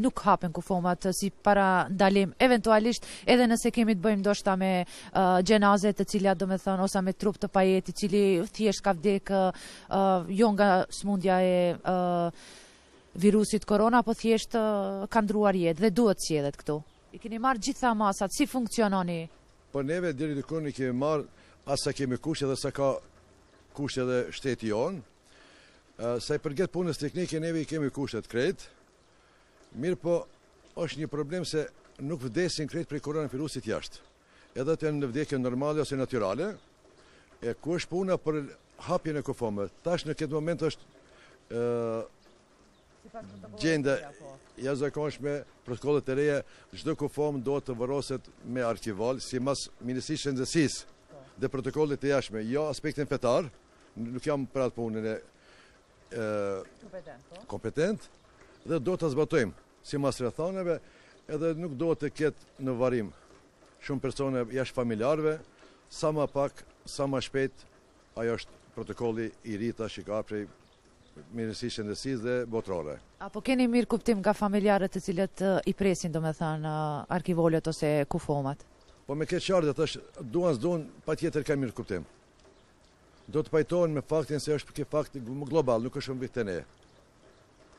nuk hapen kufomat si parandalim eventualisht edhe nëse kemi të bëjmë ndoshta me xhenaze të cilat domethënë ose me trup të pajetë i cili thjesht ka vdek jo nga smundja e virusit korona, po thjesht ka ndrruar jetë dhe duhet të sjellet këtu. I keni marrë gjitha masat, si funksiononi? Po neve deri dikun i kemi marrë aq sa kemi kushte dhe sa ka kushte dhe shteti jonë. Sa i përket punës teknike, neve i kemi kushtet krejt. Mirëpo është një problem se nuk vdesin krejt prej koronavirusit jashtë. Edhe te një vdekje normale ose natyrale, e ku është puna për hapjen e kufomave. Tash në këtë moment është gjendje e jashtëzakonshme protokollet e reja, çdo kufomë do të varroset me arkivol, simas Ministrisë Shëndetësisë dhe protokollet e jashtme, jo aspektin fetar, nuk jam për atë punën e kompetent dhe do të zbatojmë simas rrethaneve edhe nuk do të ketë në varrim shumë persone jashtë familjarëve, sa ma pak, sa ma shpejt, ajo është protokolli i ri tash që ka prej Ministrisë Shëndetësisë dhe botërore. A po keni mirëkuptim nga familjarët të cilët i presin, domethënë, arkivolet ose kufomat? Po me këtë qarë dhe të është, duan s'duan, patjetër ka mirëkuptim. Do të pajtohen me faktin se është ky fakt global, nuk është vetëm te ne.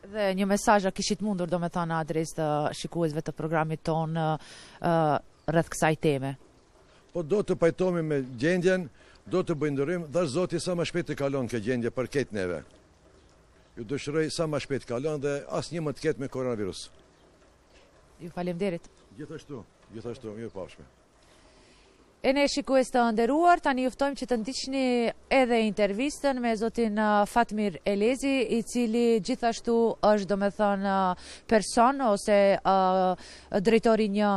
Dhe një mesazh a kishit mundur domethënë në adresë të shikuesve të programit tonë ë rreth kësaj teme? Po do të pajtohemi me gjendjen, do të bëjmë durim, dashtë Zoti sa më shpejt të kalon kjo gjendje për këtë neve. Ju dëshiroj sa më shpejt kalon dhe asnjë mos të ketë me koronavirus. Ju faleminderit. Gjithashtu, gjithashtu, mirupafshim. E ne shikues të nderuar, tani ju ftojmë që të ndiqni edhe intervistën me zotin uh, Fatmir Elezi, i cili gjithashtu është domethënë uh, person ose uh, drejtor i një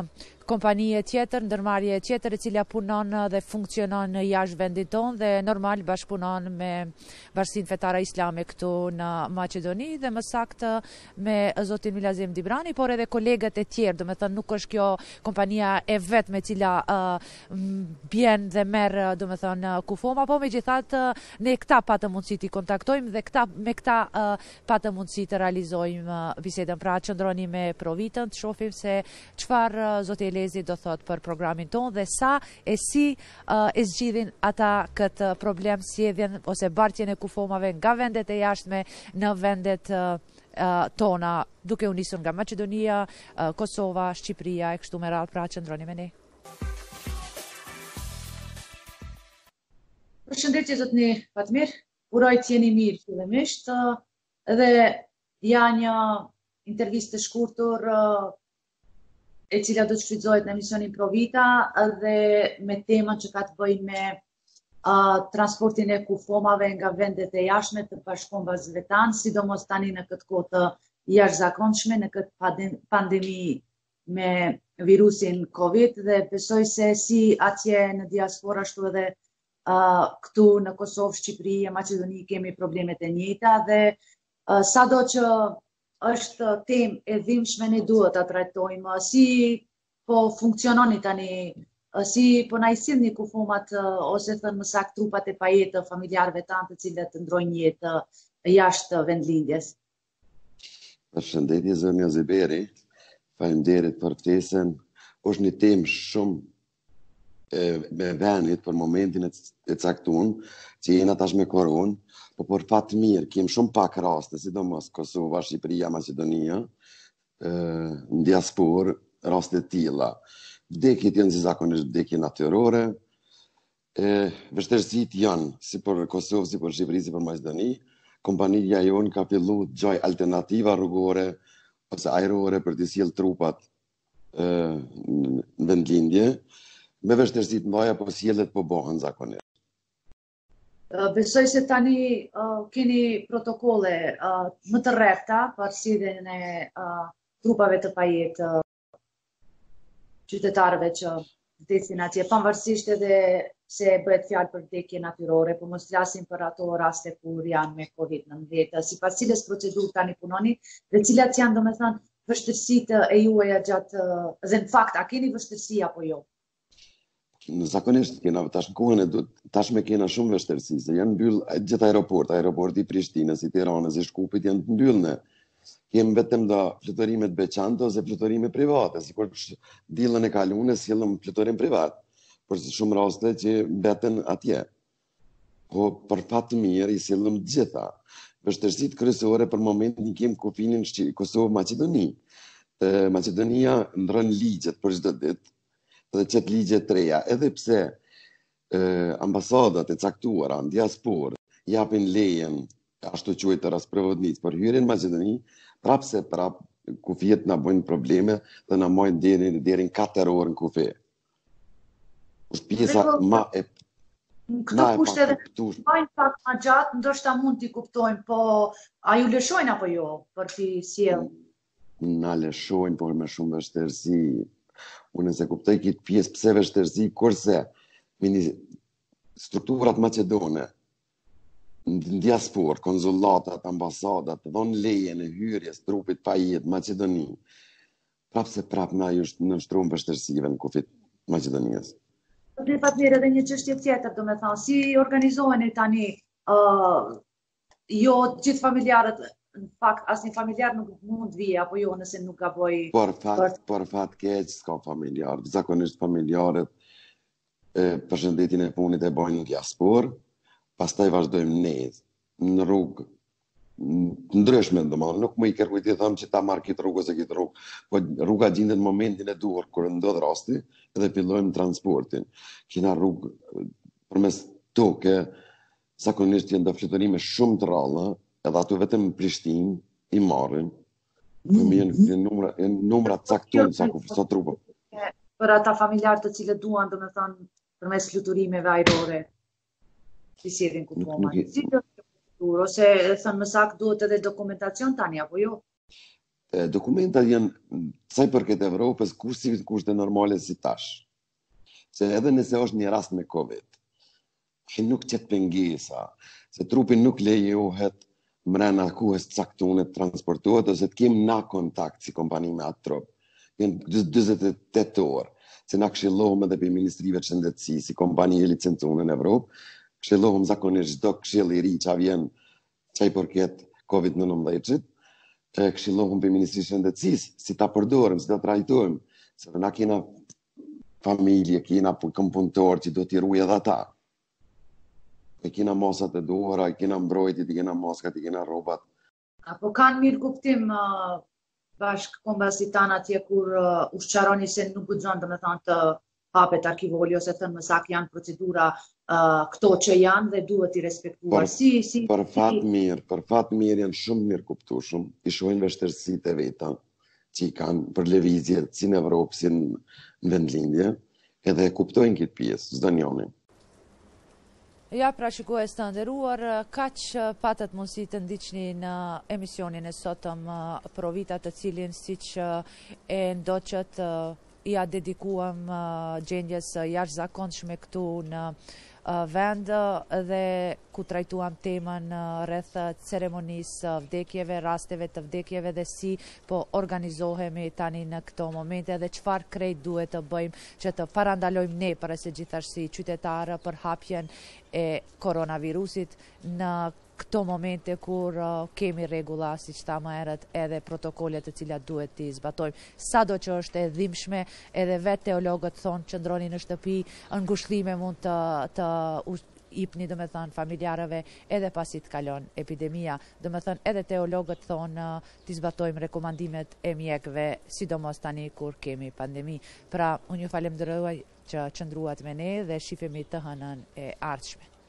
kompanije tjetër, ndërmarrje tjetër, e cila punon dhe funksionon në jashtë vendit tonë dhe normal bashkëpunon me Bashkësinë Fetare Islame këtu në Maqedoni dhe më saktë me zotin Milazim Dibrani, por edhe kolegët e tjerë, domethënë nuk është kjo kompania e vetme e cila bjen dhe merr, domethënë, kufoma, po megjithatë ne këta patëm mundësi t'i kontaktojmë dhe këta, me këta patëm mundësi të realizojmë bisedën. Pra, qëndroni me Provitën, të shofim se çfarë zoti Elezi do thotë për programin tonë dhe sa e si e zgjidhin ata këtë problem sjelljen ose bartjen e kufomave nga vendet e jashtme në vendet tona, duke u nisur nga Maqedonia, Kosova, Shqipëria e kështu me radhë, pra qëndroni me ne. Përshëndetje zotni Fatmir, uroj të jeni mirë fillimisht dhe ja një intervistë të shkurtur e cila do të shfrytëzohet në emisionin Provita dhe me temën që ka të bëjë me uh, transportin e kufomave nga vendet e jashtme të bashkëkombasve tanë, sidomos tani në këtë kohë të jashtëzakonshme, në këtë pandemi me virusin COVID dhe besoj se si atje në diaspora ashtu edhe uh, këtu në Kosovë, Shqipëri e Maqedoni kemi problemet e njëjta dhe uh, sado që është temë e dhimshme ne duhet ta trajtojmë si po funksiononi tani si po na i sillni kufomat ose thënë më saktë trupat e pajetë të familjarëve tanë të cilët ndrrojnë jetë jashtë vendlindjes. Përshëndetje zonja Ziberi. Faleminderit për ftesën. Është një temë shumë me vend për momentin e caktun, që jena tash me koronë, po për fat të mirë, kem shumë pak raste, sidomos Kosova, Shqipëria, Maqedonia, e, në diasporë, raste të tilla. Vdekjet janë si zakonisht vdekje natyrore, e, vështirësitë janë si për Kosovë, si për Shqipëri, si për Maqedoni, kompania jonë ka fillu të gjejë alternativa rrugore, ose ajrore për t'i sjellë trupat në vendlindje, me vështirësi të mëdhaja, po sjelljet po bohen zakonisht. Besoj se tani keni protokolle më të rrepta për sjelljen e trupave të pajetë të qytetarëve që vdesin atje, pavarësisht edhe pse bëhet fjalë për vdekje natyrore, po mos flasim për ato raste kur janë me COVID-19, sipas cilës procedurë tani punoni, dhe cilat janë domethënë vështirësitë e juaja gjatë, dhe në fakt, a keni vështirësi apo jo? Ne zakonisht kena, tash në kohën e tashme kena shumë vështirësi, se janë mbyllë gjithë aeroport, aeroporti i Prishtinës, i Tiranës, i Shkupit, janë të mbyllne, Kem vetëm do fluturime të veçanta ose fluturime private, sikur të dielën e kalune sillëm fluturim privat, për shumë raste që mbeten atje. Po për fat të mirë i sillëm të gjitha. Vështirësitë kryesore për momentin i kem kufinin Kosovë Maqedoni. Maqedonia ndrron ligjet për çdo ditë dhe qet ligje të reja, edhe pse ambasadat e caktuara në diasporë japin lejen e ashtuquajtur sprovodnicë për hyrjen në Maqedoni, prapëseprapë kufijët na bëjnë probleme dhe na majnë deri deri në 4 orë në kufi. Është pjesa po, ma e, në këto kushte edhe mbajnë pak ma gjatë, ndoshta mund t'i kuptojmë, po a ju lëshojnë apo jo për t'i sjellë? Na lëshojnë, por me shumë vështirësi. Unë s'e kuptoj këtë pjesë pse vështirësi, kurse mini strukturat maqedone në diasporë, konsullatat, ambasadat, dhonë lejen e hyrjes, trupit pa jetë në Maqedoni, prapëseprapë na ju nënshtrumë vështirësive në kufi të Maqedonisë. Mirë edhe një çështje tjetër, domethënë, si organizoheni tani Jo, gjithë familjarët, në fakt, asnjë familjar nuk mund të vijë, apo jo, nëse nuk ka boj... Për fat, për fat keq, s'ka familjar, zakonisht familjarët e, përshëndetjen e fundit e bojnë në diasporë, pastaj vazhdojmë ne, në rrugë të ndryshme, domethënë nuk muj i kërkujt t'i them që ta marrë këtë rrugë ose këtë rrugë, po rruga gjindet në momentin e duhur, kur ndodh rasti, edhe fillojmë transportin. Kena rrugë përmes toke, zakonisht janë do fluturime shumë të rralla, edhe ato vetëm në Prishtinë i marrin. Në mm. mjenë në numra, në numra të caktuar sa kufoma, sa trupa. Për ata familjarë të cilët duan, domethënë, përmes fluturimeve ajrore, që sjellin kufomat. Si të flutur, ose thënë më saktë duhet edhe dokumentacion tani, apo jo? Dokumentat janë, sa i përket Evropës, kur s'i kemi kushtet normale si tash. Se edhe nëse është një rast me Covid, që nuk qet pengesa, se trupi nuk lejohet mrena kohës së caktume të transportohet, ose të kemë na kontakt si kompani me atë trup. Jenë dyzet e tetë orë, se na këshillohum edhe pej Ministrive të Shëndetësisë, si kompani e licencume në Evropë, këshillohum zakonisht çdo këshill i ri çka vjen sa i përket COVID-19-it, e këshillohum pi Ministrisë Shëndetësisë, si ta përdorim, si ta trajtojmë, se edhe na kena familje, kena po kam punëtorë që duhet t'i ruaj edhe ata. I kena masat e duhura, i kena mbrojtjet, i kena maskat, i kena rrobat. A po kanë mirëkuptim uh, bashkëkombasit tanë atje kur uh, u sqaroni se nuk guxon domethanë të hapet arkivoli ose thënë më saktë janë procedura uh, këto që janë dhe duhet t'i respektuar. Po, si, si, për fat mirë, për fat mirë janë shumë të mirëkuptueshëm, i shohin vështirësitë e veta që i kanë për lëvizje si në Evropë, si në vendlindje, Edhe e kuptojnë këtë pjesë, çdonjoni. Ja pra shikues të nderuar, kaq patët mundësi të ndiqni në emisionin e sotëm Provita të cilin siç e ndoqët ia dedikuam gjendjes së jashtëzakonshme këtu në vend dhe ku trajtuam temën rreth ceremonisë së vdekjeve, rasteve të vdekjeve dhe si po organizohemi tani në këto momente dhe çfarë krejt duhet të bëjmë që të parandalojmë ne pra gjithashtu si qytetarë përhapjen e koronavirusit në këto momente kur kemi rregulla, siç thamë herët, edhe protokolle të cilat duhet t'i zbatojmë. Sado që është e dhimbshme, edhe vetë teologët thonë qëndroni në shtëpi, ngushëllime mund të të ipni, domethënë, familjarëve edhe pasi të kalon epidemia. Domethënë, edhe teologët thonë t'i zbatojmë rekomandimet e mjekëve, sidomos tani kur kemi pandemi. Pra, unë ju falënderoj që qëndruat me ne dhe shifemi të hënën e ardhshme.